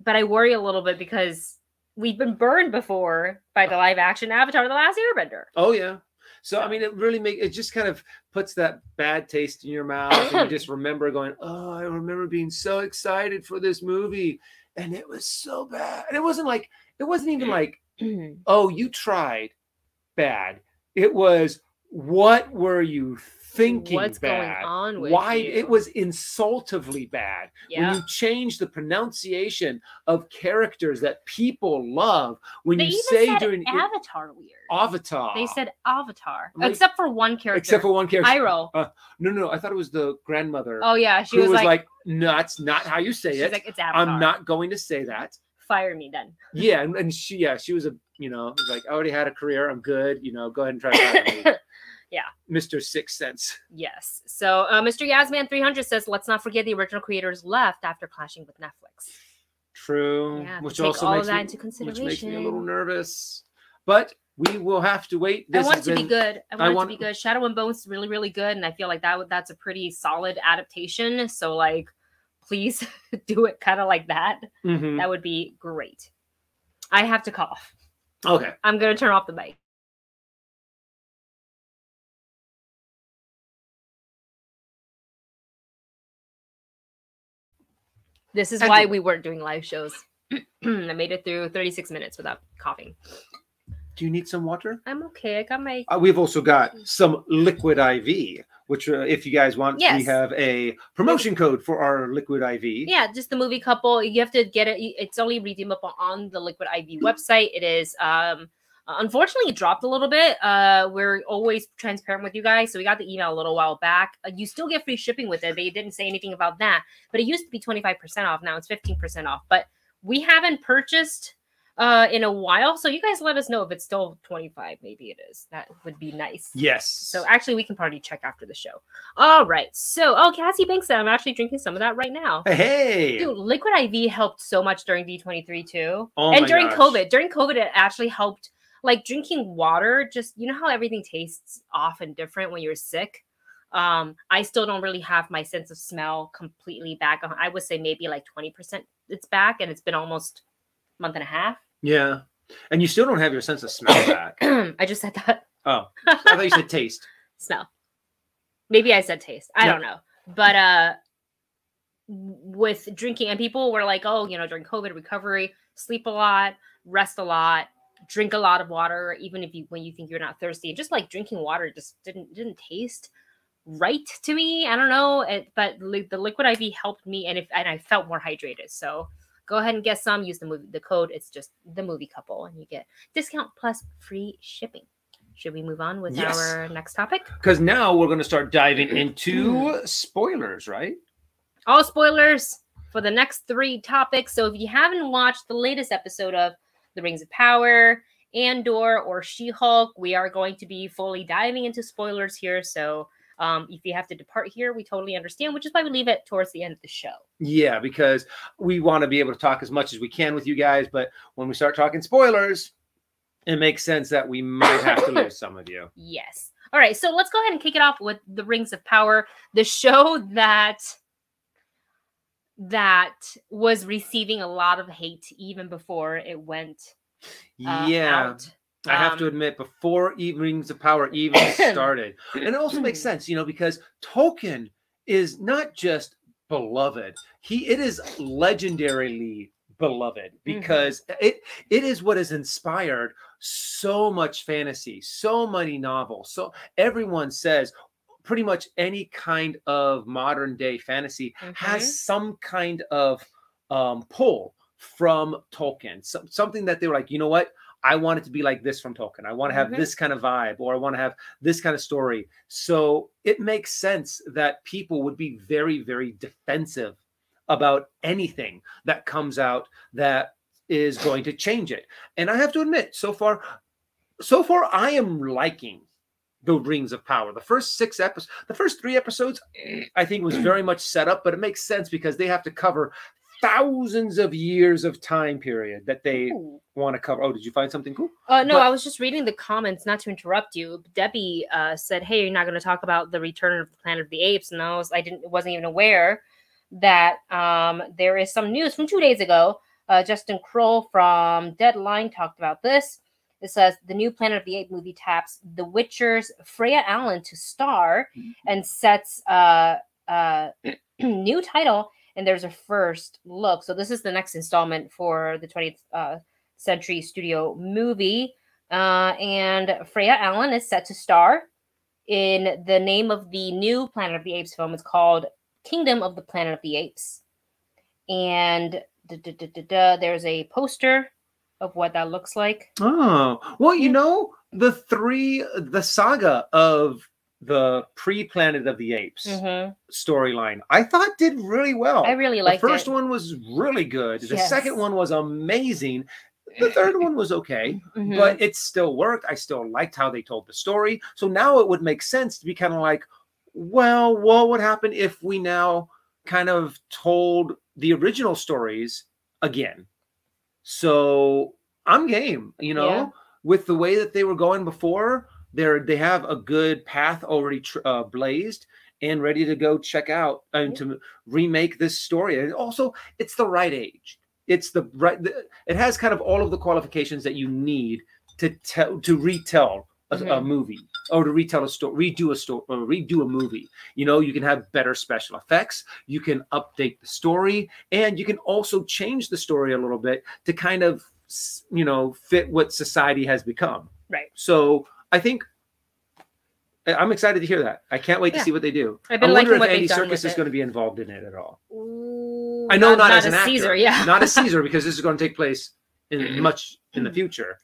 A: but I worry a little bit because we've been burned before by the live action Avatar: The Last Airbender.
B: Oh yeah. So I mean, it really make it just kind of puts that bad taste in your mouth, and you just remember going, "Oh, I remember being so excited for this movie, and it was so bad." And it wasn't like it wasn't even like, "Oh, you tried bad." It was, "What were you thinking
A: What's
B: bad.
A: going on with
B: Why
A: you?
B: it was insultively bad.
A: Yeah.
B: When you change the pronunciation of characters that people love, when
A: they
B: you say during
A: Avatar weird.
B: Avatar,
A: They said Avatar,
B: Like-
A: except for one character.
B: except for one character.
A: Iroh.
B: Uh, no, no, I thought it was the grandmother.
A: Oh yeah, she was,
B: was,
A: like,
B: like, "No, that's not how you say it.
A: like, it's Avatar.
B: I'm not going to say that."
A: Fire me then.
B: Yeah, and, and she, yeah, she was a, you know, like, I already had a career. I'm good. You know, go ahead and try to me.
A: Yeah.
B: Mr. six Sense.
A: Yes. So uh, Mr. Yasman 300 says, let's not forget the original creators left after clashing with Netflix.
B: True.
A: Yeah,
B: which also
A: all
B: makes
A: that
B: me,
A: into
B: which makes me a little nervous. But we will have to wait.
A: I want it to be good. I want
B: I
A: it to be good. Shadow and Bones is really, really good, and I feel like that that's a pretty solid adaptation. So like, please do it kind of like that.
B: Mhm.
A: That would be great. I have to cough.
B: Okay.
A: I'm gonna turn off the mic. This is why we weren't doing live shows. I made it through 36 minutes without coughing.
B: Do you need some water?
A: I'm okay. I got my
B: Uh, we've also got some liquid IV, which, uh, if you guys want, we have a promotion code for our liquid IV.
A: yeah, just the movie couple. You have to get it. It's only redeemable on the Liquid IV website. It is um unfortunately it dropped a little bit. Uh we're always transparent with you guys. So we got the email a little while back. Uh, you still get free shipping with it. They didn't say anything about that, but it used to be 25% off. Now it's 15% off. But we haven't purchased uh in a while. So you guys let us know if it's still 25. Maybe it is. That would be nice.
B: Yes.
A: So actually, we can probably check after the show. All right. So, oh, Cassie Banks said I'm actually drinking some of that right now.
B: hey.
A: Dude, Liquid IV helped so much during D23 too.
B: Oh
A: and during
B: gosh.
A: COVID, during COVID, it actually helped. Like drinking water, just you know how everything tastes off and different when you're sick. Um, I still don't really have my sense of smell completely back. on- I would say maybe like 20% it's back, and it's been almost a month and a half.
B: Yeah. And you still don't have your sense of smell back.
A: I just said that.
B: Oh, I thought you said taste.
A: smell. Maybe I said taste. I don't know. But uh with drinking and people were like, "Oh, you know, during COVID recovery, sleep a lot, rest a lot, drink a lot of water even if you when you think you're not thirsty." And just like drinking water just didn't didn't taste right to me. I don't know, it, but li- the liquid IV helped me and if and I felt more hydrated. So go ahead and get some. Use the movie the code. It's just the movie couple, and you get discount plus free shipping. Should we move on with
B: Yes.
A: our next topic?
B: Because now we're going to start diving into spoilers, right?
A: all spoilers for the next three topics. So if you haven't watched the latest episode of The Rings of Power, Andor, or She-Hulk, we are going to be fully diving into spoilers here. So um, if you have to depart here, we totally understand, which is why we leave it towards the end of the show.
B: Yeah, because we want to be able to talk as much as we can with you guys. But when we start talking spoilers, it makes sense that we might have to lose some of you.
A: Yes. All right, so let's go ahead and kick it off with The Rings of Power, the show that that was receiving a lot of hate even before it went uh,
B: yeah.
A: out.
B: I have to
A: Um,
B: admit, before even Rings of Power even started, and it also makes sense, you know, because Tolkien is not just beloved; he it is legendarily beloved because it it is what has inspired so much fantasy, so many novels. So everyone says pretty much any kind of modern day fantasy has some kind of um, pull from Tolkien, some, something that they were like, you know what, I want it to be like this from Tolkien. I want to have
A: Mhm.
B: this kind of vibe, or I want to have this kind of story. So it makes sense that people would be very, very defensive about anything that comes out that is going to change it. And I have to admit, so far, so far, I am liking the Rings of Power. The first six episodes, the first three episodes, I think was very much set up, but it makes sense because they have to cover thousands of years of time period that they
A: Ooh.
B: want to cover. Oh, did you find something cool?
A: Uh, no,
B: But-
A: I was just reading the comments, not to interrupt you. Debbie uh, said, "Hey, you're not going to talk about the Return of the Planet of the Apes," and I was, I didn't, wasn't even aware that um, there is some news from two days ago. Uh, Justin Kroll from Deadline talked about this. It says the new Planet of the Apes movie taps The Witcher's Freya Allan to star and sets uh, uh, new title. And there's a first look. So this is the next installment for the 20th uh, Century Studio movie. Uh, and Freya Allen is set to star in the name of the new Planet of the Apes film. It's called Kingdom of the Planet of the Apes. And there's a poster of what that looks like.
B: Oh, well, you know, the three, the saga of the pre Planet of the Apes
A: Mhm.
B: storyline, I thought did really well.
A: I really
B: the
A: like
B: first
A: it.
B: one was really good. The
A: Yes.
B: second one was amazing. The third one was okay,
A: Mhm.
B: but it still worked. I still liked how they told the story. So now it would make sense to be kind of like, well, what would happen if we now kind of told the original stories again? So I'm game, you know,
A: Yeah.
B: with the way that they were going before. They're they have a good path already tr- uh, blazed and ready to go check out and to remake this story. And also, it's the right age. It's the right. The, it has kind of all of the qualifications that you need to tell to retell a, a
A: Mhm.
B: movie or to retell a story, redo a story, or redo a movie. You know, you can have better special effects. You can update the story, and you can also change the story a little bit to kind of you know fit what society has become.
A: Right.
B: So I think. I- I'm excited to hear that. I can't wait to see what they do.
A: I've
B: I
A: been
B: wonder if
A: what
B: Andy
A: Serkis
B: is going to be involved in it at all.
A: Ooh,
B: I know not, as
A: a
B: an actor,
A: Caesar, yeah,
B: not as Caesar because this is going to take place in much in the future.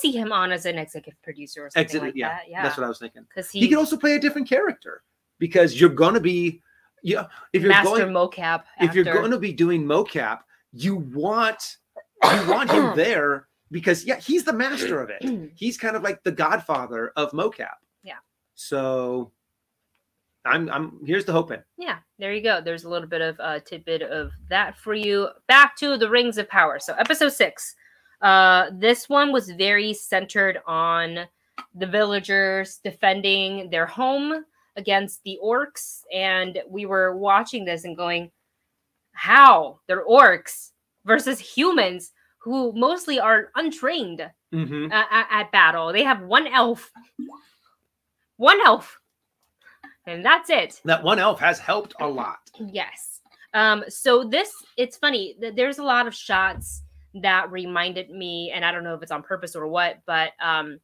A: See him on as an executive producer or something
B: Exit,
A: like
B: yeah,
A: that. Yeah,
B: that's what I was thinking.
A: because
B: He
A: he,
B: can also play a different character because you're going to be, yeah. If you're
A: master
B: going,
A: mocap.
B: if you're going to be doing mocap, you want you want him there because yeah, he's the master of it. He's kind of like the godfather of mocap.
A: Yeah.
B: So, I'm I'm here's the hoping.
A: Yeah, there you go. There's a little bit of uh, tidbit of that for you. Back to the Rings of Power. So episode six. Uh, this one was very centered on the villagers defending their home against the orcs, and we were watching this and going, "How they're orcs versus humans who mostly are untrained
B: Mm-hmm.
A: at, at, at battle. They have one elf, one elf, and that's it."
B: That one elf has helped a lot.
A: Yes. Um, so this it's funny that there's a lot of shots that reminded me, and I don't know if it's on purpose or what, but um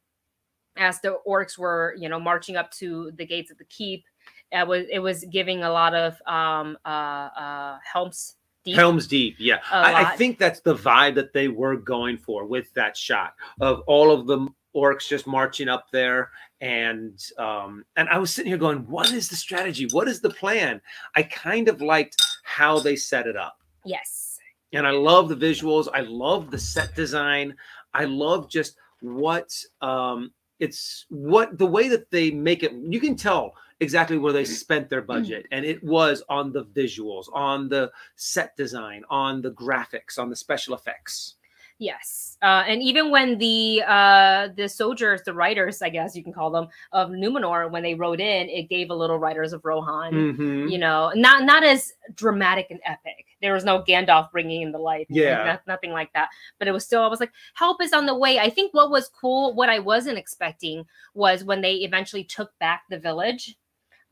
A: as the orcs were, you know, marching up to the gates of the keep, it was it was giving a lot of um uh uh Helms Deep.
B: Helm's Deep, yeah. I,
A: lot.
B: think that's the vibe that they were going for with that shot of all of the orcs just marching up there. And um, and I was sitting here going, what is the strategy? What is the plan? I kind of liked how they set it up.
A: Yes.
B: And I love the visuals. I love the set design. I love just what um it's what the way that they make it you can tell exactly where they spent their budget and it was on the visuals on the set design on the graphics on the special effects
A: Yes. Uh, and even when the uh, the soldiers, the writers, I guess you can call them, of Numenor, when they wrote in, it gave a little riders of Rohan.
B: Mhm.
A: you know not not as dramatic and epic there was no gandalf bringing in the light
B: Yeah.
A: no- nothing like that but it was still i was like help is on the way i think what was cool what i wasn't expecting was when they eventually took back the village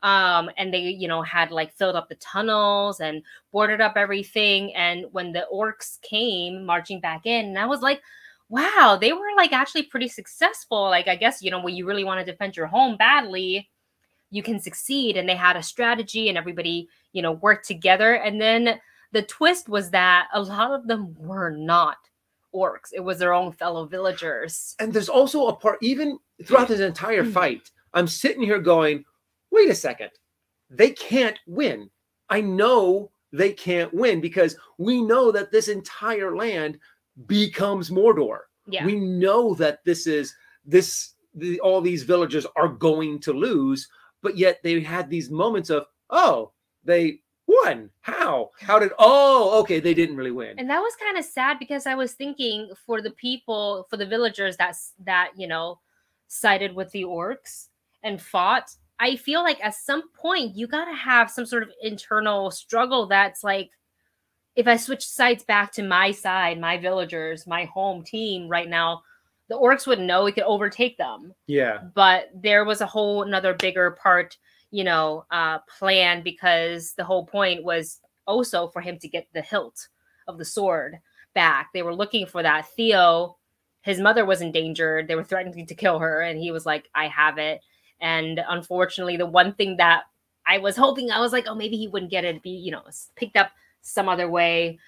A: um and they you know had like filled up the tunnels and boarded up everything and when the orcs came marching back in and i was like wow they were like actually pretty successful. Like i guess you know when you really want to defend your home badly you can succeed and they had a strategy and everybody you know worked together and then the twist was that a lot of them were not orcs. It was their own fellow villagers.
B: And there's also a part even throughout this entire fight i'm sitting here going wait a second they can't win i know they can't win because we know that this entire land becomes mordor
A: yeah
B: we know that this is this the, all these villagers are going to lose but yet they had these moments of oh they won. How? How did? Oh, okay. They didn't really win.
A: And that was kind of sad because I was thinking for the people, for the villagers that's that you know sided with the orcs and fought. I feel like at some point you gotta have some sort of internal struggle that's like, if I switch sides back to my side, my villagers, my home team right now, the orcs wouldn't know we could overtake them.
B: yeah.
A: But there was a whole another bigger part, you know, uh, plan because the whole point was also for him to get the hilt of the sword back. They were looking for that. Theo, his mother was endangered. They were threatening to kill her, and he was like, "I have it." And unfortunately, the one thing that I was hoping, I was like, "Oh, maybe he wouldn't get it. Be you know, picked up some other way."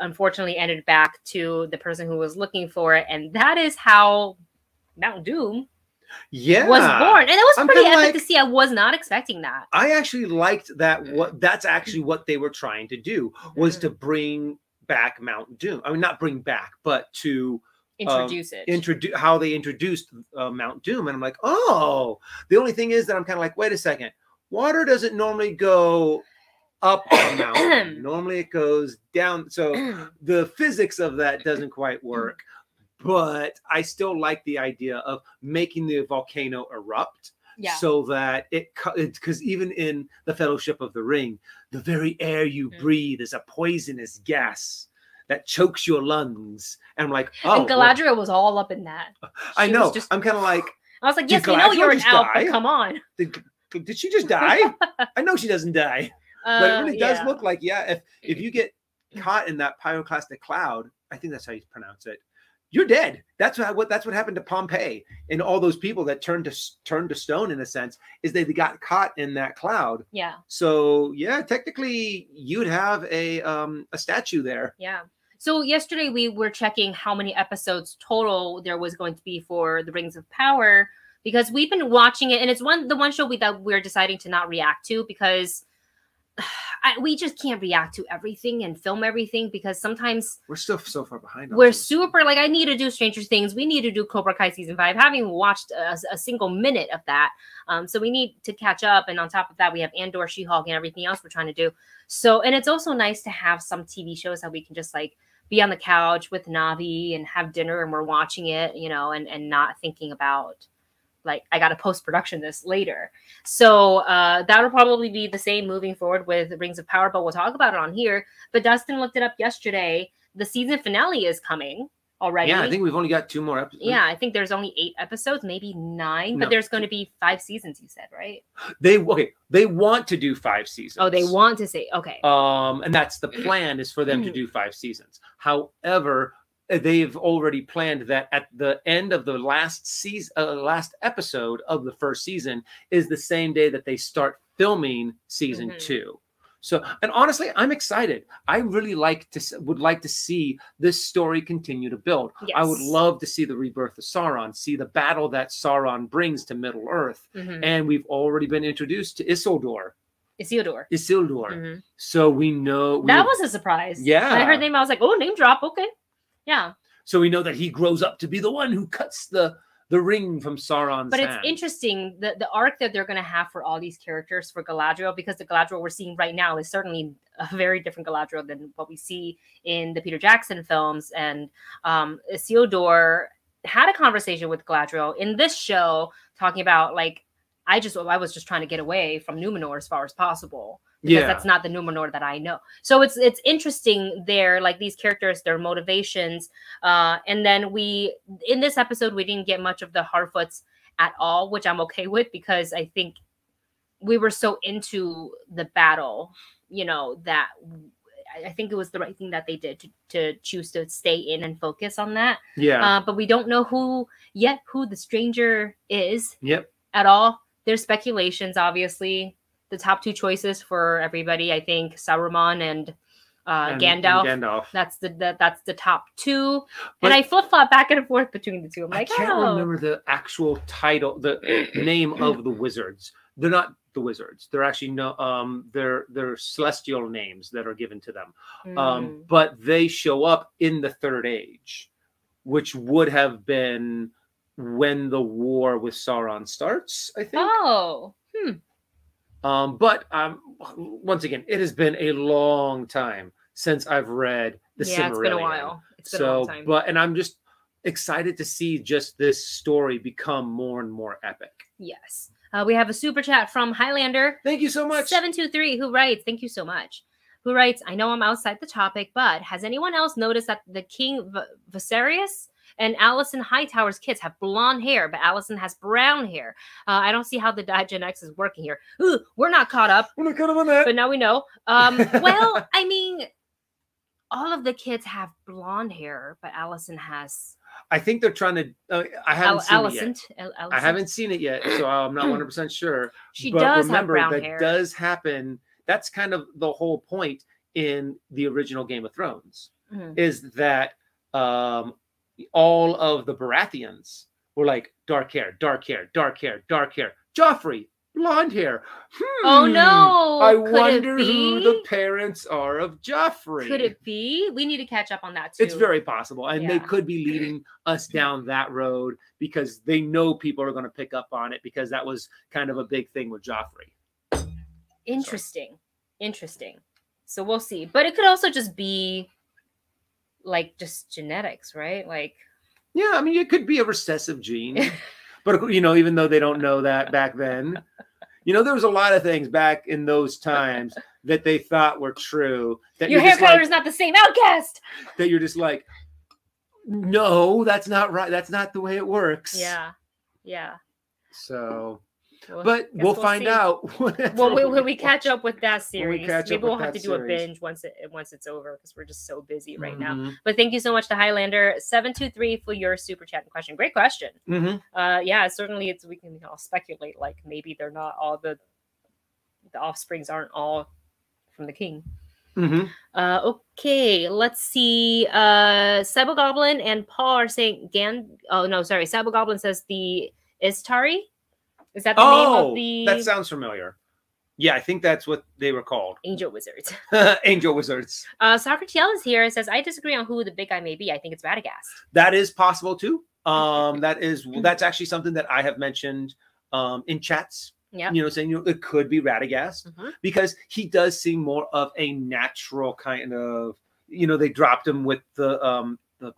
A: Unfortunately, ended back to the person who was looking for it, and that is how Mount Doom
B: Yeah.
A: was born, and it was
B: I'm
A: pretty epic
B: like-
A: to see. I was not expecting that.
B: I actually liked that. Mm. What that's actually what they were trying to do was to mm. bring back Mount Doom. I mean, not bring back, but to
A: introduce it.
B: introduce how they introduced uh, Mount Doom. And I'm like, oh, the only thing is that I'm kind of like, wait a second, water doesn't normally go up a mountain. normally it goes down. So the physics of that doesn't quite work. But I still like the idea of making the volcano erupt
A: yeah,
B: so that it because even in the fellowship of the ring the very air you
A: Mhm.
B: breathe is a poisonous gas that chokes your lungs and i'm like oh
A: and
B: well,
A: Galadriel was all up in that.
B: i know
A: just-
B: i'm kind of like
A: I was like, yes, we know you're an elf,
B: die?
A: but come on.
B: did, did she just die i know she doesn't die but it
A: Uh,
B: really does
A: yeah.
B: look like yeah if if you get caught in that pyroclastic cloud i think that's how you pronounce it you're dead that's what, what that's what happened to pompeii and all those people that turned to turned to stone in a sense is they got caught in that cloud
A: Yeah,
B: So yeah, technically you'd have a um a statue there.
A: yeah. So yesterday we were checking how many episodes total there was going to be for the Rings of Power because we've been watching it, and it's one the one show we that we're deciding to not react to because I, we just can't react to everything and film everything because sometimes
B: We're still so far behind.
A: we're super like I need to do Stranger Things. We need to do Cobra Kai season five. Haven't watched a, a single minute of that. Um, so we need to catch up. And on top of that, we have Andor, She Hulk, and everything else we're trying to do. So and it's also nice to have some TV shows that we can just like be on the couch with Navi and have dinner and we're watching it, you know, and and not thinking about like I got to post production this later. So uh, that'll probably be the same moving forward with Rings of Power, but we'll talk about it on here. But Dustin looked it up yesterday. The season finale is coming already.
B: Yeah, I think we've only got two more episodes.
A: Yeah, I think there's only eight episodes, maybe nine, but there's going to be five seasons. You said right?
B: They okay. They want to do five seasons.
A: Oh, they want to say okay.
B: Um, and that's the plan is for them to do five seasons. However, they've already planned that at the end of the last season, uh, last episode of the first season is the same day that they start filming season
A: Mhm.
B: two. So, and honestly, I'm excited. I really like to would like to see this story continue to build. I would love to see the rebirth of Sauron, see the battle that Sauron brings to Middle Earth,
A: Mhm.
B: and we've already been introduced to Isildur.
A: Isildur.
B: Isildur.
A: Mhm.
B: So we know we-
A: That was a surprise.
B: Yeah.
A: When I heard the name. I was like, oh, name drop. Okay. Yeah.
B: so we know that he grows up to be the one who cuts the the ring from Sauron's
A: But it's
B: hand.
A: interesting the, the arc that they're going to have for all these characters for Galadriel, because the Galadriel we're seeing right now is certainly a very different Galadriel than what we see in the Peter Jackson films. And um, Isildur had a conversation with Galadriel in this show, talking about like, I just I was just trying to get away from Numenor as far as possible because
B: Yeah.
A: that's not the Numenor that I know. So it's it's interesting there, like these characters, their motivations, uh, and then we in this episode we didn't get much of the Harfoots at all, which I'm okay with because I think we were so into the battle, you know, that I- think it was the right thing that they did to, to choose to stay in and focus on that.
B: yeah.
A: Uh, but we don't know who yet who the stranger is
B: yep.
A: at all. There's speculations, obviously. The top two choices for everybody, I think, Saruman and, uh,
B: And-
A: Gandalf.
B: and Gandalf.
A: That's the, the that's the top two,
B: But-
A: and I flip flop back and forth between the two. I'm like,
B: I can't
A: oh,
B: remember the actual title, the name of the wizards. They're not the wizards. They're actually no um they're they're celestial names that are given to them. Um
A: Mm.
B: but they show up in the third age, which would have been when the war with Sauron starts, I think.
A: oh, hmm.
B: Um, but um, once again, it has been a long time since I've read the
A: yeah, it's been a while. It's been a
B: so,
A: long time.
B: but and I'm just excited to see just this story become more and more epic.
A: yes. Uh, we have a super chat from Highlander.
B: Thank you so much.
A: 723 who writes, thank you so much. Who writes, I know I'm outside the topic, but has anyone else noticed that the King v- Viserys and Allison Hightower's kids have blonde hair, but Allison has brown hair? Uh, I don't see how the Gen X is working here. Ooh, we're not caught up,
B: I'm not on that.
A: but now we know. Um, well, I mean, all of the kids have blonde hair, but Allison has
B: I think they're trying to. Uh, I haven't
A: Al-
B: seen
A: Allison.
B: it yet.
A: Al-
B: I haven't seen it yet, so I'm not 100 percent sure.
A: She
B: but
A: does have
B: remember
A: brown
B: that
A: hair.
B: does happen. That's kind of the whole point in the original Game of Thrones
A: Mhm.
B: is that um, all of the Baratheons were like dark hair, dark hair, dark hair, dark hair. Joffrey, blonde hair.
A: Oh
B: Hmm,
A: no!
B: I
A: Could
B: wonder who the parents are of Joffrey.
A: Could it be? We need to catch up on that too.
B: It's very possible. And they could be leading us down that road because they know people are going to pick up on it because that was kind of a big thing with Joffrey.
A: interesting. Interesting. So we'll see. But it could also just be like just genetics, right? Like
B: Yeah, I mean, it could be a recessive gene. but, you know, even though they don't know that back then, you know, there was a lot of things back in those times that they thought were true. That
A: your hair color
B: like,
A: is not the same outcast.
B: that you're just like, no, that's not right. That's not the way it works.
A: Yeah. Yeah.
B: So,
A: Well,
B: but
A: guess
B: we'll, find
A: see.
B: out.
A: Well, when, when we catch up with that
B: When we
A: series,
B: catch up
A: maybe we'll have to do a binge once it once it's over because we're just so busy right now.
B: Mhm,
A: But thank you so much to Highlander seven two three for your super chat and question. Great question.
B: mhm.
A: Uh, yeah, certainly it's we can all speculate like maybe they're not all the the offsprings aren't all from the king.
B: Mhm.
A: Uh, okay, let's see. Uh, Cyber Goblin and Paul are saying Gan. Oh no, sorry. Cyber Goblin says the Istari. Is that the name
B: Oh,
A: of the
B: that sounds familiar. Yeah, I think that's what they were called.
A: Angel Wizards?
B: Angel Wizards.
A: Uh, Socrates is here. Says I disagree on who the big guy may be. I think it's Radagast.
B: That is possible too. Um, that is that's actually something that I have mentioned um in chats.
A: Yeah.
B: You know, saying you know it could be Radagast
A: Mhm.
B: because he does seem more of a natural kind of. You know, they dropped him with the um the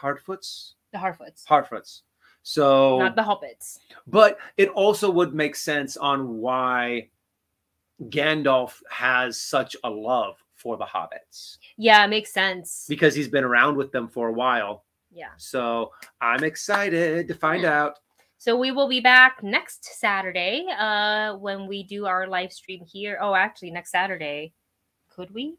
B: Hardfoots.
A: The Harfoots,
B: Hardfoots. So,
A: not the Hobbits.
B: but it also would make sense on why Gandalf has such a love for the hobbits
A: Yeah, it makes sense.
B: because he's been around with them for a while.
A: Yeah.
B: So I'm excited to find out.
A: So we will be back next Saturday uh, when we do our live stream here. Oh, actually, next Saturday. Could we?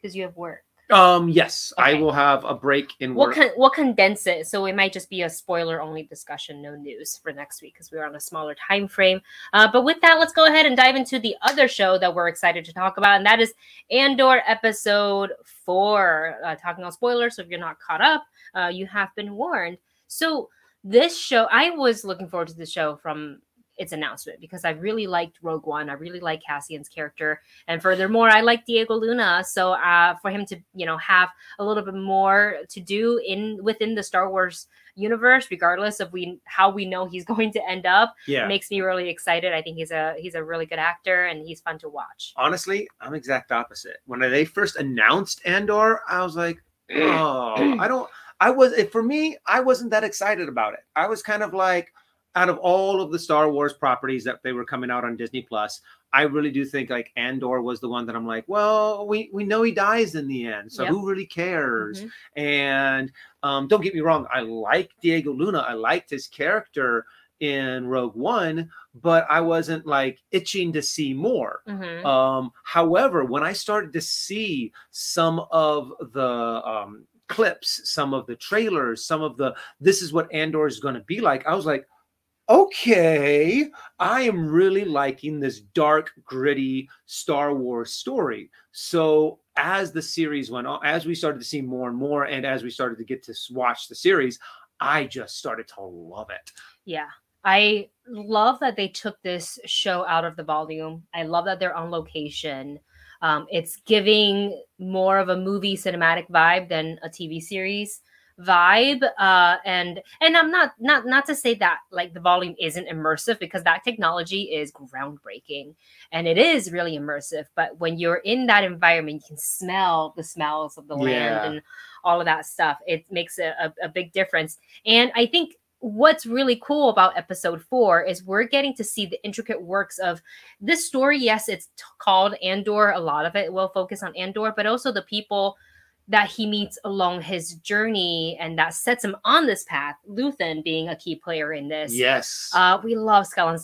A: Because you have work.
B: Um, yes, I will have a break in
A: We'll
B: work.
A: con- we'll condense it, so it might just be a spoiler only discussion, no news for next week because we're on a smaller time frame. Uh, but with that, let's go ahead and dive into the other show that we're excited to talk about, and that is Andor episode four. Uh, talking about spoilers, so if you're not caught up, uh, you have been warned. So this show, I was looking forward to the show from its announcement because I really liked Rogue One. I really like Cassian's character, and furthermore, I like Diego Luna. So uh, for him to you know have a little bit more to do in within the Star Wars universe, regardless of we how we know he's going to end up,
B: yeah.
A: makes me really excited. I think he's a he's a really good actor and he's fun to watch.
B: Honestly, I'm exact opposite. When they first announced Andor, I was like, oh, I don't. I was for me. I wasn't that excited about it. I was kind of like, out of all of the Star Wars properties that they were coming out on Disney Plus, I really do think like Andor was the one that I'm like, well, we we know he dies in the end, so
A: Yep.
B: who really cares?
A: Mhm.
B: And um, don't get me wrong, I like Diego Luna. I liked his character in Rogue One, but I wasn't like itching to see more.
A: Mhm.
B: Um, however, when I started to see some of the um, clips, some of the trailers, some of the this is what Andor is going to be like, I was like, okay, I am really liking this dark, gritty Star Wars story. So as the series went on, as we started to see more and more, and as we started to get to watch the series, I just started to love it.
A: Yeah. I love that they took this show out of the volume. I love that they're on location. Um, it's giving more of a movie cinematic vibe than a TV series. Vibe uh and and i'm not not not to say that like the volume isn't immersive because that technology is groundbreaking and it is really immersive but when you're in that environment you can smell the smells of the
B: Yeah.
A: land and all of that stuff. It makes a, a, a big difference. And i think what's really cool about episode four is we're getting to see the intricate works of this story. Yes it's t- called andor. A lot of it will focus on andor but also the people that he meets along his journey and that sets him on this path luthen being a key player in this
B: Yes.
A: uh, we love Stellan,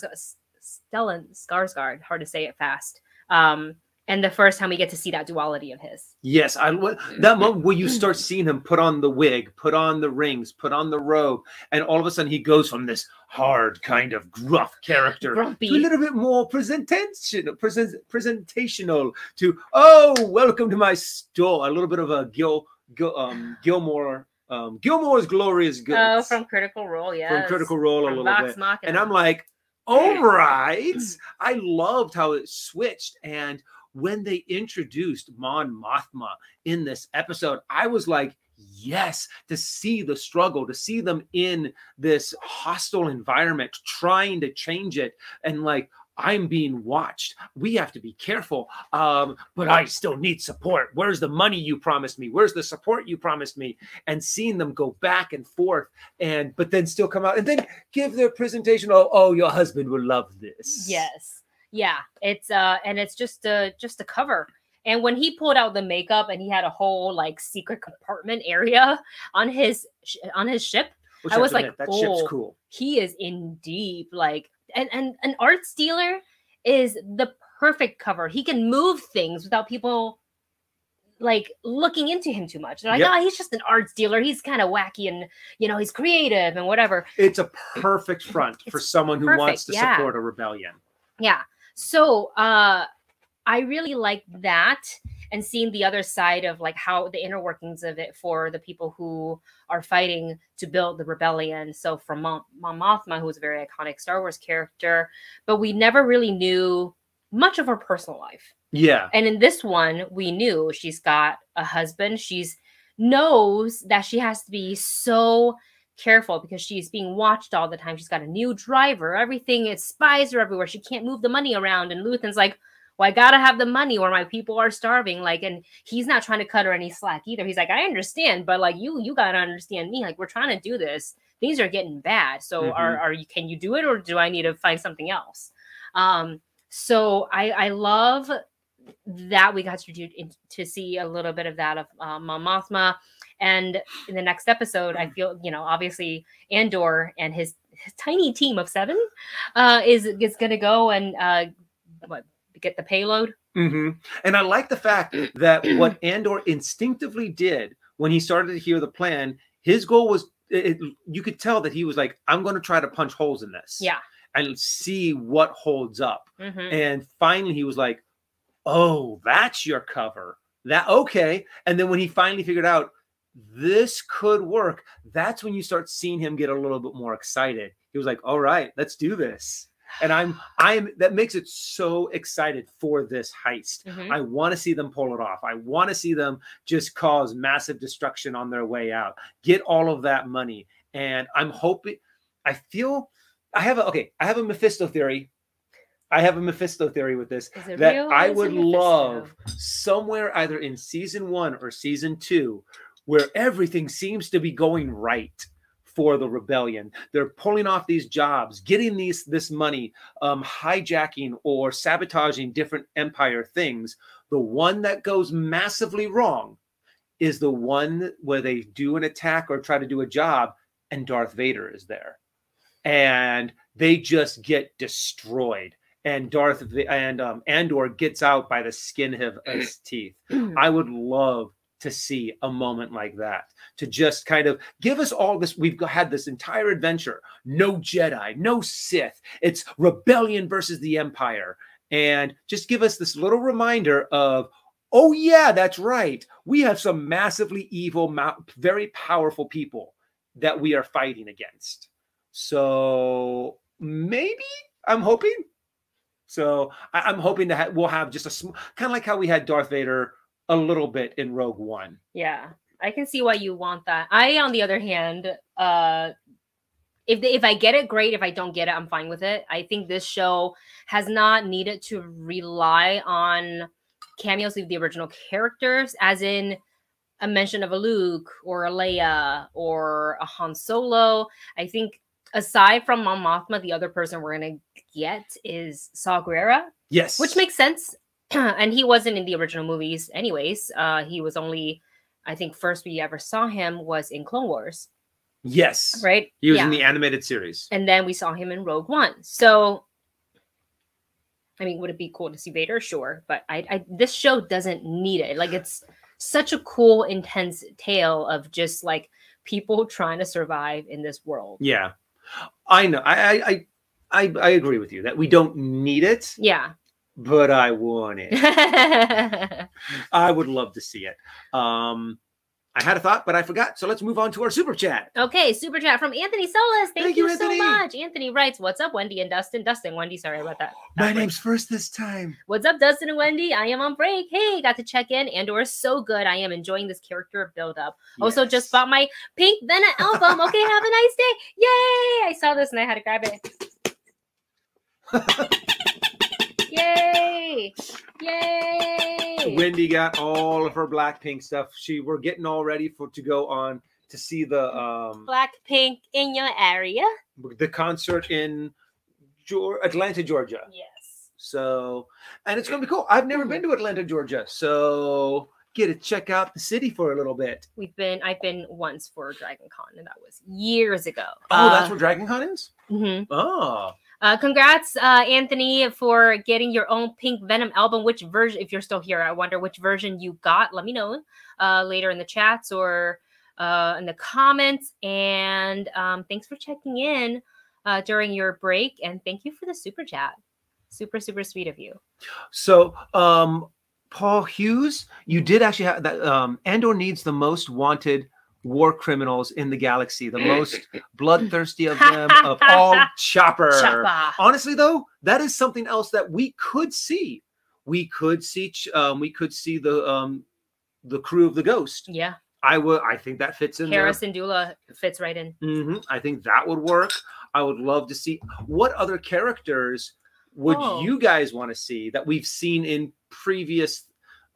A: Stellan Skarsgård. Hard to say it fast. Um, and the first time we get to see that duality of his.
B: Yes, I what- that moment where you start seeing him put on the wig, put on the rings, put on the robe, and all of a sudden he goes from this hard kind of gruff character
A: Grumpy.
B: to a little bit more presentation, present, presentational. To oh, welcome to my store. A little bit of a Gil, Gil um, Gilmore, um, Gilmore's glorious goods
A: Oh, from Critical Role, yeah.
B: from Critical Role a little
A: Vox
B: bit,
A: Machina.
B: and I'm like, all right. I loved how it switched. And when they introduced Mon Mothma in this episode, I was like, yes, to see the struggle, to see them in this hostile environment, trying to change it. And like, I'm being watched. We have to be careful. Um, but I still need support. Where's the money you promised me? Where's the support you promised me? And seeing them go back and forth and but then still come out and then give their presentation. Oh, oh, your husband will love this.
A: Yes. Yeah. It's uh and it's just a just a cover. And when he pulled out the makeup and he had a whole like secret compartment area on his sh- on his ship,
B: Which
A: I was like,
B: admit, that ship's
A: oh.
B: cool.
A: he is in deep like and and an art stealer is the perfect cover he can move things without people like looking into him too much they're like
B: Yep.
A: oh he's just an arts dealer he's kind of wacky and you know he's creative and whatever
B: It's a perfect front for someone who wants to
A: yeah.
B: support a rebellion.
A: yeah so uh i really like that and seeing the other side of like how the inner workings of it for the people who are fighting to build the rebellion. So from Mon, Mon mothma who was a very iconic star wars character but we never really knew much of her personal life.
B: Yeah.
A: and in this one we knew she's got a husband. She's knows that she has to be so careful because she's being watched all the time. She's got a new driver. Everything is spies are everywhere. She can't move the money around. And luthen's like well i gotta have the money or my people are starving. Like and he's not trying to cut her any slack either. He's like i understand but like you you gotta understand me. Like we're trying to do this. Things are getting bad. So are, are you can you do it or do i need to find something else? Um so i i love that we got to do to see a little bit of that of um, Mon Mothma, and in the next episode, I feel you know obviously Andor and his, his tiny team of seven uh, is is going to go and uh, what get the payload.
B: hmm And I like the fact that what Andor instinctively did when he started to hear the plan, his goal was it, you could tell that he was like, I'm going to try to punch holes in this.
A: Yeah.
B: And see what holds up.
A: Mhm.
B: And finally he was like, Oh, that's your cover. That okay. And then when he finally figured out this could work, that's when you start seeing him get a little bit more excited. He was like, All right, let's do this. And I'm I'm that makes it so excited for this heist.
A: Mhm.
B: I want to see them pull it off. I want to see them just cause massive destruction on their way out. Get all of that money. And I'm hoping I feel I have a okay, I have a Mephisto theory. I have a Mephisto theory with this that I would love somewhere either in season 1 or season 2 where everything seems to be going right for the rebellion. They're pulling off these jobs, getting these this money, um, hijacking or sabotaging different empire things. The one that goes massively wrong is the one where they do an attack or try to do a job, and Darth Vader is there, and they just get destroyed. And Darth and um, Andor gets out by the skin of his teeth. I would love to see a moment like that to just kind of give us all this. We've had this entire adventure no Jedi, no Sith. It's rebellion versus the Empire. And just give us this little reminder of, oh, yeah, that's right. We have some massively evil, very powerful people that we are fighting against. So maybe I'm hoping. So I, I'm hoping that we'll have just a sm- kind of like how we had Darth Vader a little bit in Rogue One.
A: Yeah. I can see why you want that. I, on the other hand, uh, if the, if I get it, great. If I don't get it, I'm fine with it. I think this show has not needed to rely on cameos of the original characters, as in a mention of a Luke or a Leia or a Han Solo. I think aside from Mon Mothma, the other person we're gonna get is Saw Gerrera,
B: Yes.
A: which makes sense. and he wasn't in the original movies, anyways. Uh, he was only, I think, first we ever saw him was in Clone Wars,
B: yes.
A: right?
B: He was
A: Yeah.
B: in the animated series.
A: and then we saw him in Rogue One. So, I mean, would it be cool to see Vader? Sure, but I, I this show doesn't need it. Like, it's such a cool, intense tale of just like people trying to survive in this world.
B: Yeah. I know. I I I I, I agree with you that we don't need it,
A: Yeah.
B: But I want it. I would love to see it. Um I had a thought, but I forgot. So let's move on to our super chat.
A: Okay, super chat from Anthony Solis. Thank,
B: Thank
A: you,
B: you,
A: so much. Anthony writes, "What's up, Wendy and Dustin? Dustin, Wendy. Sorry about that.
B: My
A: Backwards.
B: name's first this time.
A: What's up, Dustin and Wendy? I am on break. Hey, got to check in. Andor is so good. I am enjoying this character build up. Also, just bought my Pink Venom album. Okay, have a nice day. Yay! I saw this and I had to grab it. Yay! Yay!
B: Wendy got all of her Blackpink stuff. She we're getting all ready for to go on to see the um
A: Blackpink in your area?
B: the concert in Geor- Atlanta, Georgia.
A: Yes.
B: So, and it's going to be cool. I've never been to Atlanta, Georgia. So, get to check out the city for a little bit.
A: We've been. I've been once for Dragon Con, and that was years ago.
B: Oh, that's
A: Uh,
B: where Dragon Con is?
A: Mm-hmm.
B: Oh,
A: Uh, congrats, uh, Anthony, for getting your own Pink Venom album. Which version, if you're still here, I wonder which version you got. Let me know uh, later in the chats or uh, in the comments. And um, thanks for checking in uh, during your break. And thank you for the super chat. Super, super sweet of you.
B: so um, Paul Hughes, you did actually have that. Um, Andor needs the most wanted war criminals in the galaxy, the most bloodthirsty of them of all. Chopper.
A: Choppa.
B: Honestly, though, that is something else that we could see. We could see. Um, we could see the um, the crew of the Ghost.
A: Yeah.
B: I would. I think that fits in there.
A: Hera Syndulla fits right in.
B: Mm-hmm. I think that would work. I would love to see what other characters would
A: Oh.
B: you guys want to see that we've seen in previous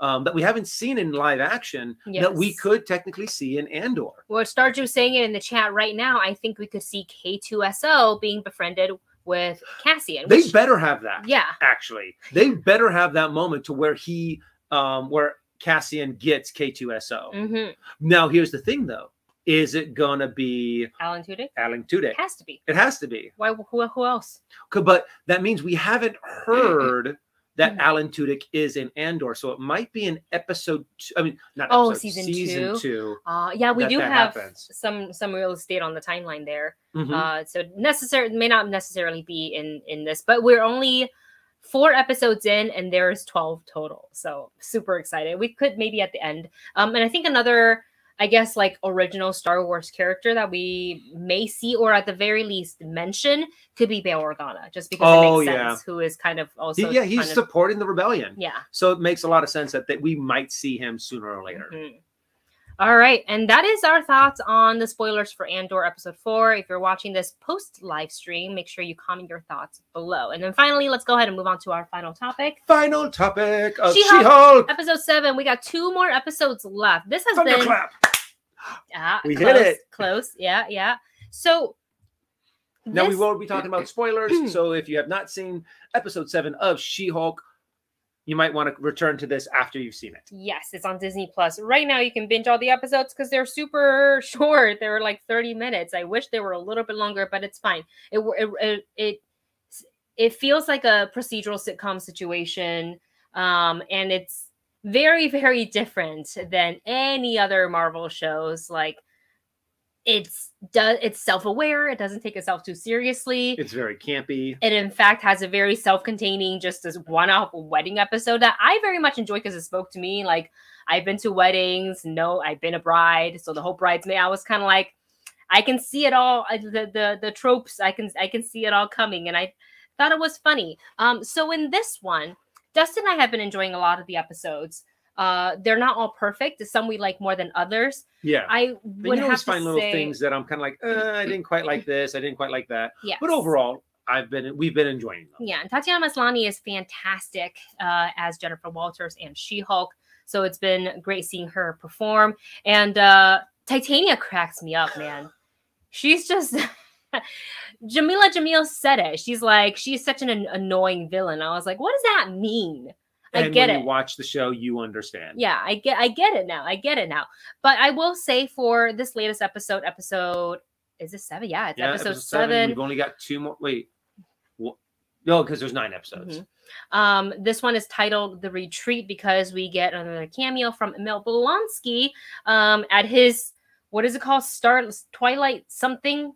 B: um, that we haven't seen in live action that we could technically see in Andor.
A: Well, Starju saying it in the chat right now. I think we could see K2SO being befriended with Cassian.
B: They
A: Which,
B: better have that.
A: yeah.
B: Actually, they better have that moment to where he um, where Cassian gets K2SO.
A: hmm
B: Now, here's the thing, though: is it gonna be
A: Alan Tudyk
B: Alan Tudyk?
A: It has to be.
B: It has to be.
A: Why? Who, who else?
B: But that means we haven't heard that
A: Mhm.
B: Alan Tudyk is in Andor, so it might be an episode. Two, I mean, not
A: Oh,
B: episode,
A: season
B: season
A: two?
B: two.
A: Uh, yeah, we
B: that
A: do
B: that
A: have
B: happens.
A: some some real estate on the timeline there.
B: Mhm.
A: Uh, so necessary may not necessarily be in in this, but we're only four episodes in, and there's twelve total. So super excited. We could maybe at the end. Um, and I think another. I guess like original Star Wars character that we may see, or at the very least mention, could be Bail Organa, just because
B: Oh,
A: it makes
B: yeah.
A: sense. Who is kind of also
B: yeah, he's
A: kind of-
B: supporting the rebellion,
A: yeah.
B: so it makes a lot of sense that, that we might see him sooner or later.
A: Mhm. All right, and that is our thoughts on the spoilers for Andor episode four. If you're watching this post live stream, make sure you comment your thoughts below. And then finally, let's go ahead and move on to our final topic.
B: Final topic of
A: She-Hulk.
B: She-Hulk.
A: Episode seven, we got two more episodes left. This has been. Ah,
B: We hit
A: close,
B: it.
A: Close, yeah, yeah. So
B: Now we
A: this-
B: will be talking about spoilers. so if you have not seen episode seven of She-Hulk, you might want to return to this after you've seen it.
A: Yes, it's on Disney Plus. Right now you can binge all the episodes because they're super short. They're like 30 minutes. I wish they were a little bit longer, but it's fine. It it it it, it feels like a procedural sitcom situation. Um and it's very very different than any other Marvel shows like it's does it's self-aware, it doesn't take itself too seriously
B: It's very campy.
A: it in fact has a very self-containing just as one-off wedding episode that i very much enjoyed because it spoke to me like i've been to weddings no i've been a bride so the whole bridesmaid i was kind of like i can see it all the, the the tropes i can i can see it all coming and i thought it was funny um so in this one dustin and i have been enjoying a lot of the episodes Uh, they're not all perfect. Some we like more than others.
B: Yeah.
A: I would
B: always find little
A: say-
B: things that I'm kind of like, uh, I didn't quite like this. I didn't quite like that.
A: Yeah,
B: But overall, I've been we've been enjoying them.
A: Yeah, and Tatiana Maslany is fantastic uh, as Jennifer Walters and She Hulk. So it's been great seeing her perform. And uh, Titania cracks me up, man. She's just. Jamila Jamil said it. She's like, she's such an an- annoying villain. I was like, what does that mean? I
B: and
A: get
B: when
A: it.
B: you watch the show, you understand.
A: Yeah, I get I get it now. I get it now. But I will say for this latest episode, episode is it seven? Yeah, it's
B: Yeah,
A: episode, seven.
B: We've only got two more. Wait, what? no, because there's nine episodes.
A: Mhm. Um, this one is titled "The Retreat" because we get another cameo from Emil Blonsky um, at his what is it called? Star Twilight something.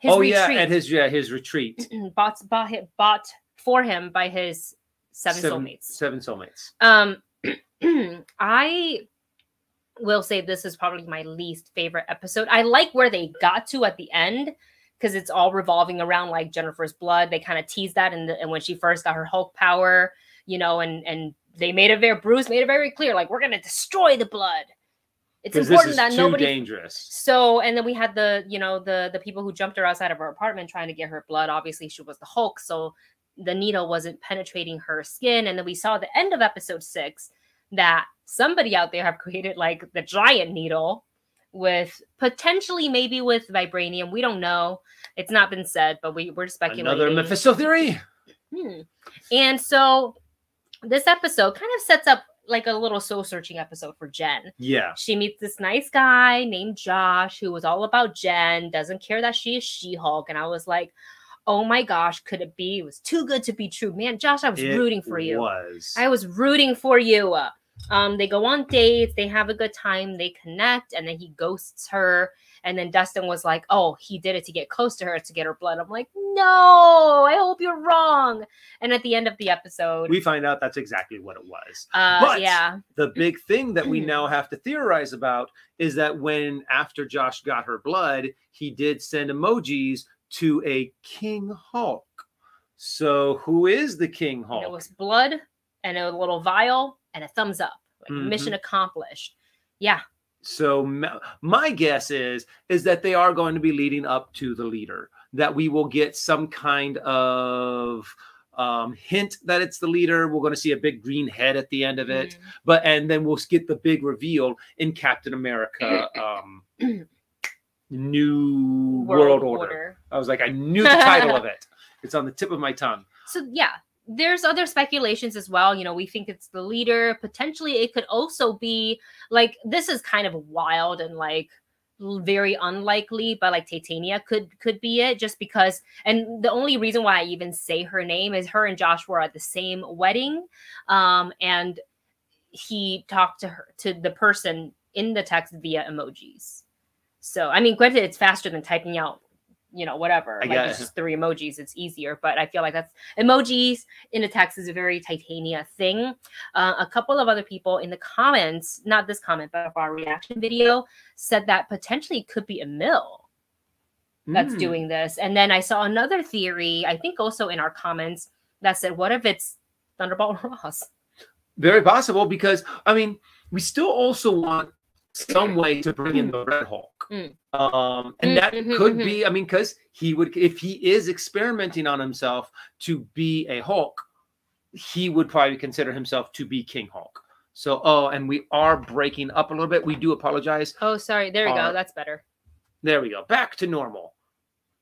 A: His
B: oh
A: retreat.
B: yeah, at his yeah his retreat.
A: bought bought bought for him by his seven, soulmates.
B: Seven soulmates.
A: Um, I will say this is probably my least favorite episode. I like where they got to at the end because it's all revolving around like Jennifer's blood. They kind of teased that, and and when she first got her Hulk power, you know, and and they made it very Bruce made it very clear, like we're gonna destroy the blood. It's important that
B: too
A: nobody
B: dangerous.
A: so, and then we had the, you know, the the people who jumped her outside of her apartment trying to get her blood. Obviously, she was the Hulk, so the needle wasn't penetrating her skin. And then we saw at the end of episode six that somebody out there have created like the giant needle with potentially maybe with vibranium. We don't know. It's not been said, but we we're speculating.
B: Another Mephisto theory.
A: Hmm. And so this episode kind of sets up like a little soul searching episode for Jen
B: Yeah.
A: she meets this nice guy named Josh who was all about Jen, doesn't care that she is She Hulk. And I was like, oh my gosh, could it be? It was too good to be true. Man, Josh, I was
B: It
A: rooting for you.
B: Was.
A: I was rooting for you. Um, they go on dates, they have a good time, they connect, and then he ghosts her. And then Dustin was like, Oh, he did it to get close to her to get her blood. I'm like, No, I hope you're wrong. And at the end of the episode,
B: we find out that's exactly what it was.
A: uh,
B: but-
A: yeah,
B: The big thing that we now have to theorize about is that when after Josh got her blood, he did send emojis to a King Hulk. So who is the King
A: and
B: Hulk?
A: it was blood and a little vial and a thumbs up. Like,
B: Mm-hmm.
A: Mission accomplished. Yeah.
B: So my guess is is that they are going to be leading up to the leader. That we will get some kind of um, hint that it's the leader. We're going to see a big green head at the end of it,
A: Mm.
B: but and then we'll get the big reveal in Captain America. Um, New World, Order. I was like, I knew the title of it. It's on the tip of my tongue.
A: So yeah, there's other speculations as well. You know, we think it's the leader. Potentially, it could also be like this is kind of wild and like very unlikely, but like Titania could could be it just because. And the only reason why I even say her name is her and Josh were at the same wedding, um, and he talked to her to the person in the text via emojis. So I mean, granted, it's faster than typing out, you know, whatever.
B: I
A: like
B: guess.
A: it's just three emojis. It's easier, but I feel like that's emojis in a text is a very Titania thing. Uh, a couple of other people in the comments, not this comment, but of our reaction video, said that potentially it could be Emil that's
B: Hmm.
A: doing this. And then I saw another theory, I think also in our comments, that said, what if it's Thunderbolt Ross?
B: Very possible because I mean, we still also want some way to bring in the Red Hulk.
A: Mm.
B: Um, and
A: Mm,
B: that
A: mhm,
B: could
A: mhm.
B: be, I mean, because he would, if he is experimenting on himself to be a Hulk, he would probably consider himself to be King Hulk. So, oh, and we are breaking up a little bit. We do apologize.
A: Oh, sorry. There we go. That's better.
B: There we go. Back to normal.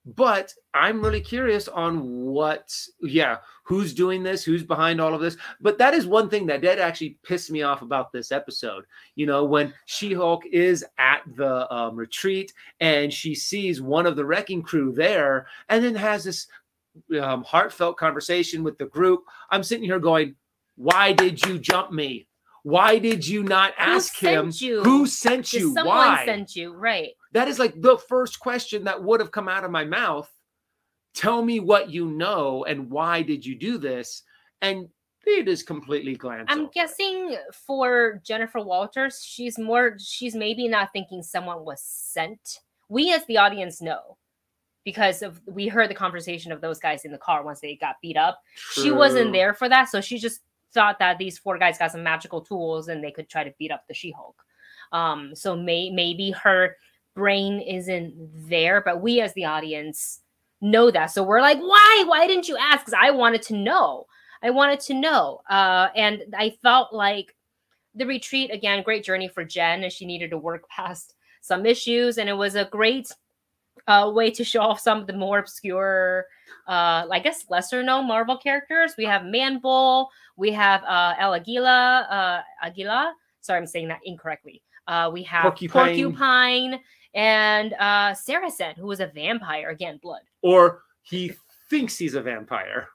B: But I'm really curious on what, yeah, who's doing this, who's behind all of this. But that is one thing that did actually piss me off about this episode. You know, when She Hulk is at the um, retreat and she sees one of the wrecking crew there and then has this um, heartfelt conversation with the group. I'm sitting here going, Why did you jump me? Why did you not
A: Who
B: ask him
A: sent you?
B: who sent you?
A: someone
B: Why?
A: sent you? Right.
B: That is like the first question that would have come out of my mouth. Tell me what you know and why did you do this? And they just completely glance.
A: I'm
B: over
A: guessing for Jennifer Walters, she's more, she's maybe not thinking someone was sent. We as the audience know because of we heard the conversation of those guys in the car once they got beat up. She wasn't there for that. So she just thought that these four guys got some magical tools and they could try to beat up the She-Hulk. Um, so may maybe her brain isn't there, but we as the audience know that. So we're like, why? Why didn't you ask? Because I wanted to know. I wanted to know. Uh, and I felt like the retreat again, great journey for Jen, and she needed to work past some issues, and it was a great uh, way to show off some of the more obscure, uh, I guess lesser known Marvel characters. We have Man Bull, we have uh, El Aguila, uh, Aguila. Sorry, I'm saying that incorrectly. Uh, we have
B: Porcupine.
A: Porcupine and uh, Saracen, who was a vampire. Again, blood.
B: or he thinks he's a vampire.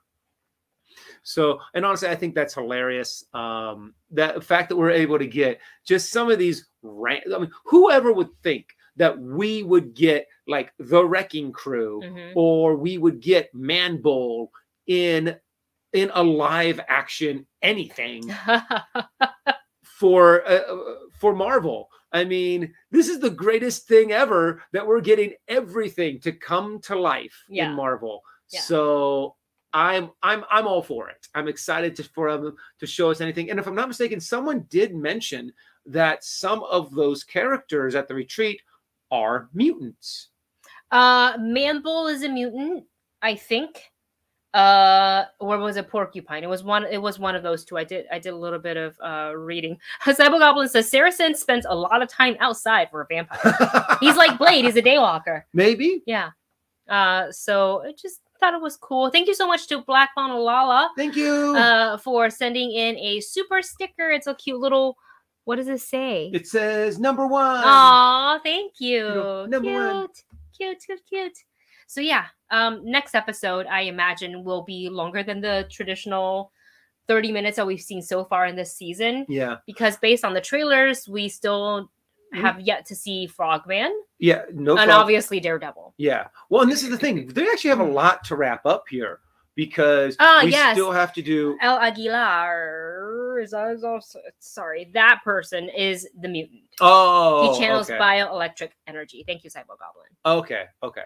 B: So, and honestly, I think that's hilarious. Um, that fact that we're able to get just some of these, ran- I mean, whoever would think that we would get like the Wrecking Crew
A: Mhm.
B: or we would get Man Bull in in a live action anything for uh, uh, for Marvel. I mean, this is the greatest thing ever that we're getting everything to come to life
A: Yeah.
B: in Marvel.
A: Yeah.
B: So I'm I'm I'm all for it. I'm excited to for them to show us anything. And if I'm not mistaken, someone did mention that some of those characters at the retreat are mutants.
A: Uh, Manbull is a mutant, I think. Uh, or was it Porcupine? It was one. It was one of those two. I did. I did a little bit of uh reading. Cyber Goblin says Saracen spends a lot of time outside for a vampire. He's like Blade. He's a daywalker.
B: maybe.
A: Yeah. Uh, so I just thought it was cool. Thank you so much to Black Lala
B: Thank you.
A: uh for sending in a super sticker. It's a cute little. What does it say?
B: it says number one.
A: Aw, thank you.
B: know, number
A: cute,
B: one.
A: cute, cute, cute. So yeah, um, next episode I imagine will be longer than the traditional 30 minutes that we've seen so far in this season
B: Yeah.
A: because based on the trailers, we still
B: Mhm.
A: have yet to see Frogman
B: Yeah. No.
A: and
B: frog-
A: obviously Daredevil.
B: Yeah. Well, and this is the thing. They actually have a lot to wrap up here because
A: Ah,
B: we
A: yes.
B: still have to do.
A: El Aguilar is is also sorry, that person is the mutant.
B: Oh,
A: he channels
B: okay.
A: bioelectric energy. Thank you, Cyber Goblin.
B: Okay. Okay.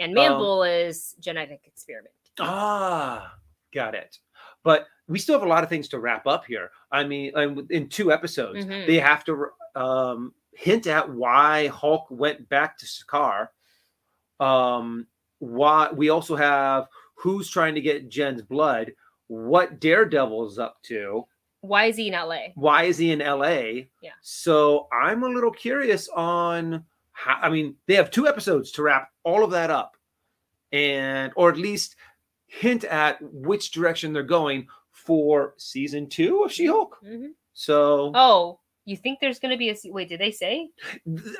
A: And
B: Um,
A: Manbull is genetic experiment.
B: Ah, got it. But we still have a lot of things to wrap up here. I mean, um, in two episodes,
A: Mhm.
B: they have to um, hint at why Hulk went back to Sakaar. Um, why we also have who's trying to get Jen's blood, what Daredevil's up to.
A: Why is he in LA?
B: why is he in LA?
A: Yeah.
B: So I'm a little curious on how I mean, they have two episodes to wrap all of that up and or at least hint at which direction they're going for season two of She-Hulk.
A: Mhm.
B: So
A: Oh, you think there's going to be a wait? Did they say?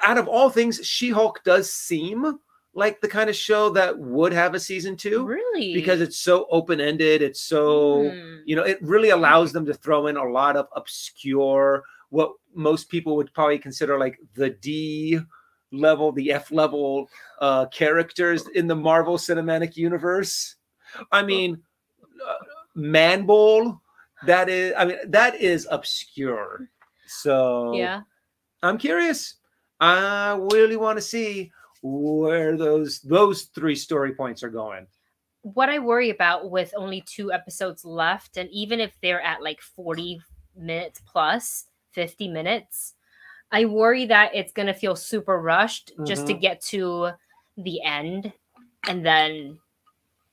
B: out of all things, She-Hulk does seem like the kind of show that would have a season two
A: Really?
B: because it's so open-ended, it's so
A: Hmm.
B: you know it really allows them to throw in a lot of obscure what most people would probably consider like the d level the f level uh characters in the marvel cinematic universe. I mean uh, manbull that is i mean that is obscure. So
A: yeah.
B: i'm curious. I really want to see where those those three story points are going.
A: What I worry about with only two episodes left, and even if they're at like 40 minutes plus, 50 minutes, I worry that it's going to feel super rushed just to
B: Mhm.
A: get to the end. And then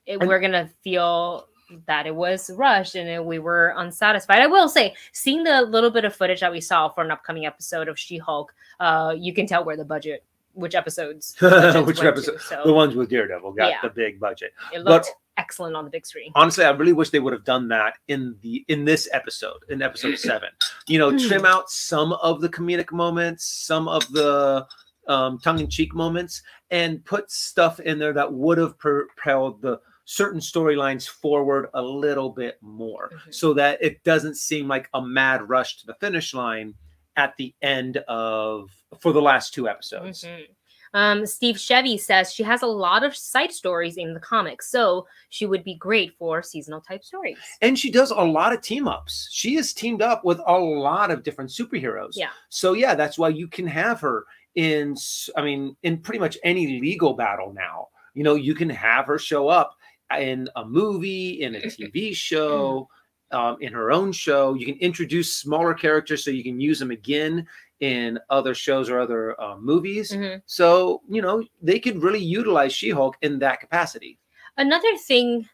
A: it,
B: And-
A: we're going to feel that it was rushed and it- we were unsatisfied. I will say, seeing the little bit of footage that we saw for an upcoming episode of She Hulk, uh, you can tell where the budget, which episodes,
B: Which
A: to. So
B: the ones with daredevil got
A: Yeah.
B: the big budget
A: it
B: but-
A: looked excellent on the big screen.
B: honestly i really wish they would have done that in the in this episode in episode seven you know trim out some of the comedic moments some of the um, tongue-in-cheek moments and put stuff in there that would have propelled the certain storylines forward a little bit more
A: Mhm.
B: so that it doesn't seem like a mad rush to the finish line at the end of for the last two episodes
A: Mhm. Um, Steve Chevy says she has a lot of side stories in the comics, so she would be great for seasonal type stories.
B: and she does a lot of team ups. She is teamed up with a lot of different superheroes.
A: Yeah.
B: So yeah, that's why you can have her in. I mean, in pretty much any legal battle now. You know, you can have her show up in a movie, in a TV show, um, in her own show. You can introduce smaller characters so you can use them again in other shows or other uh, movies.
A: Mhm.
B: So, you know, they could really utilize She Hulk in that capacity.
A: Another thing,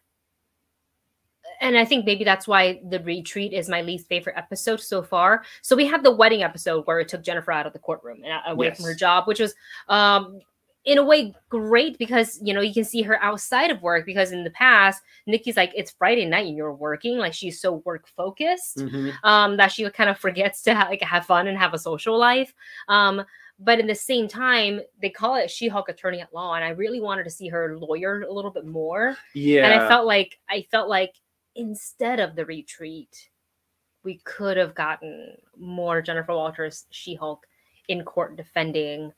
A: and I think maybe that's why the retreat is my least favorite episode so far. So we had the wedding episode where it took Jennifer out of the courtroom and uh, away from her job, which was um in a way great because you know you can see her outside of work because in the past Nikki's like it's Friday night and you're working like she's so work focused
B: Mhm.
A: um, that she kind of forgets to ha- like have fun and have a social life. Um, but in the same time, they call it She-Hulk Attorney at Law, and I really wanted to see her lawyer a little bit more.
B: Yeah.
A: And I felt like I felt like instead of the retreat, we could have gotten more Jennifer Walters She-Hulk in court defending,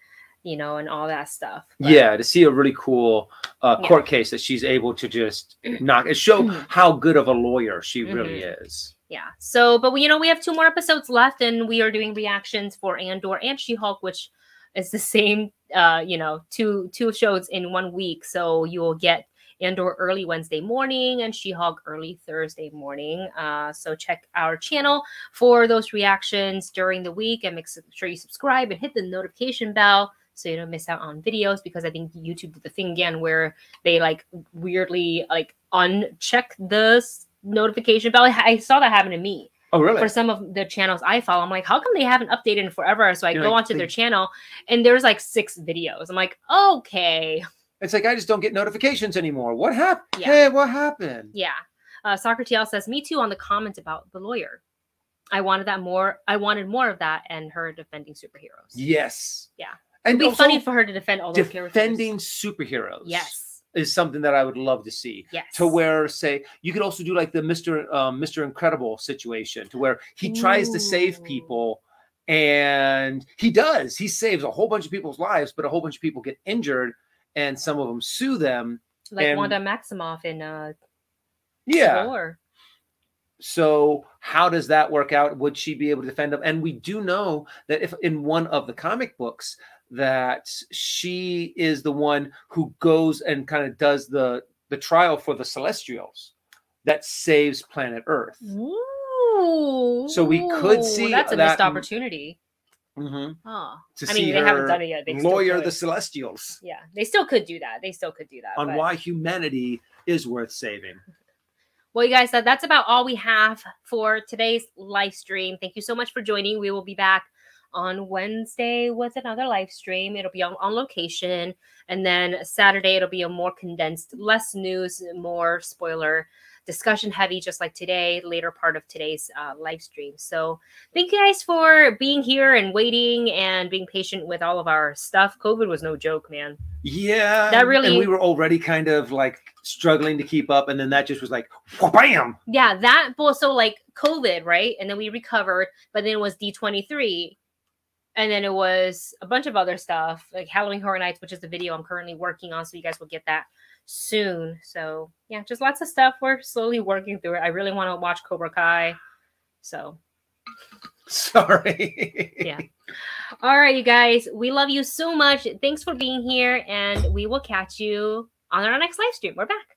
A: you know, and all that stuff. But-
B: yeah, to see a really cool uh,
A: Yeah.
B: court case that she's able to just knock and show
A: Mhm.
B: how good of a lawyer she really
A: Mm-hmm.
B: is.
A: yeah so but we you know we have two more episodes left and we are doing reactions for andor and she-hulk which is the same uh you know two two shows in one week so you will get andor early wednesday morning and she-hulk early thursday morning uh so check our channel for those reactions during the week and make sure you subscribe and hit the notification bell so you don't miss out on videos because i think youtube did the thing again where they like weirdly like uncheck the notification bell. I, saw that happen to me
B: Oh, really?
A: for some of the channels I follow. I'm like, how come they haven't updated in forever? So I
B: You're
A: go
B: like,
A: onto their channel and there's like six videos. I'm like, okay,
B: It's like I just don't get notifications anymore. What happened?
A: Yeah.
B: Hey, what happened?
A: yeah. Uh, TL says, me too on the comment about the lawyer. I wanted that more. I wanted more of that and her defending superheroes.
B: Yes.
A: Yeah.
B: And
A: It'd be funny for her to defend all those characters.
B: defending superheroes.
A: Yes.
B: Is something that I would love to see.
A: Yes.
B: To where, say, you could also do like the Mister um, Mister Incredible situation, to where he tries to save people, and he does. He saves a whole bunch of people's lives, but a whole bunch of people get injured, and some of them sue them.
A: like
B: and-
A: Wanda Maximoff in uh
B: Yeah.
A: Thor.
B: So how does that work out? Would she be able to defend them? And we do know that if in one of the comic books that she is the one who goes and kind of does the the trial for the Celestials that saves planet Earth.
A: Ooh.
B: So we could see
A: that's a
B: that-
A: missed opportunity.
B: Mhm.
A: Oh.
B: To
A: I
B: see
A: mean, they haven't done it yet. They
B: lawyer the Celestials
A: Yeah, they still could do that. They still could do that.
B: on
A: but-
B: why humanity is worth saving.
A: Well, you guys, that, that's about all we have for today's live stream. Thank you so much for joining. We will be back on Wednesday with another live stream. It'll be on, on location. And then Saturday, it'll be a more condensed, less news, more spoiler discussion heavy, just like today, later part of today's uh, live stream. So thank you guys for being here and waiting and being patient with all of our stuff. COVID was no joke, man.
B: Yeah.
A: That really-
B: and we were already kind of like struggling to keep up, and then that just was like bam.
A: Yeah, that well, so like COVID, right? And then we recovered, but then it was D23. And then it was a bunch of other stuff, like Halloween Horror Nights, which is the video I'm currently working on. So you guys will get that soon. So yeah, just lots of stuff. We're slowly working through it. I really want to watch Cobra Kai. So
B: Sorry.
A: Yeah. all right, you guys. We love you so much. Thanks for being here, and we will catch you on our next live stream. We're back.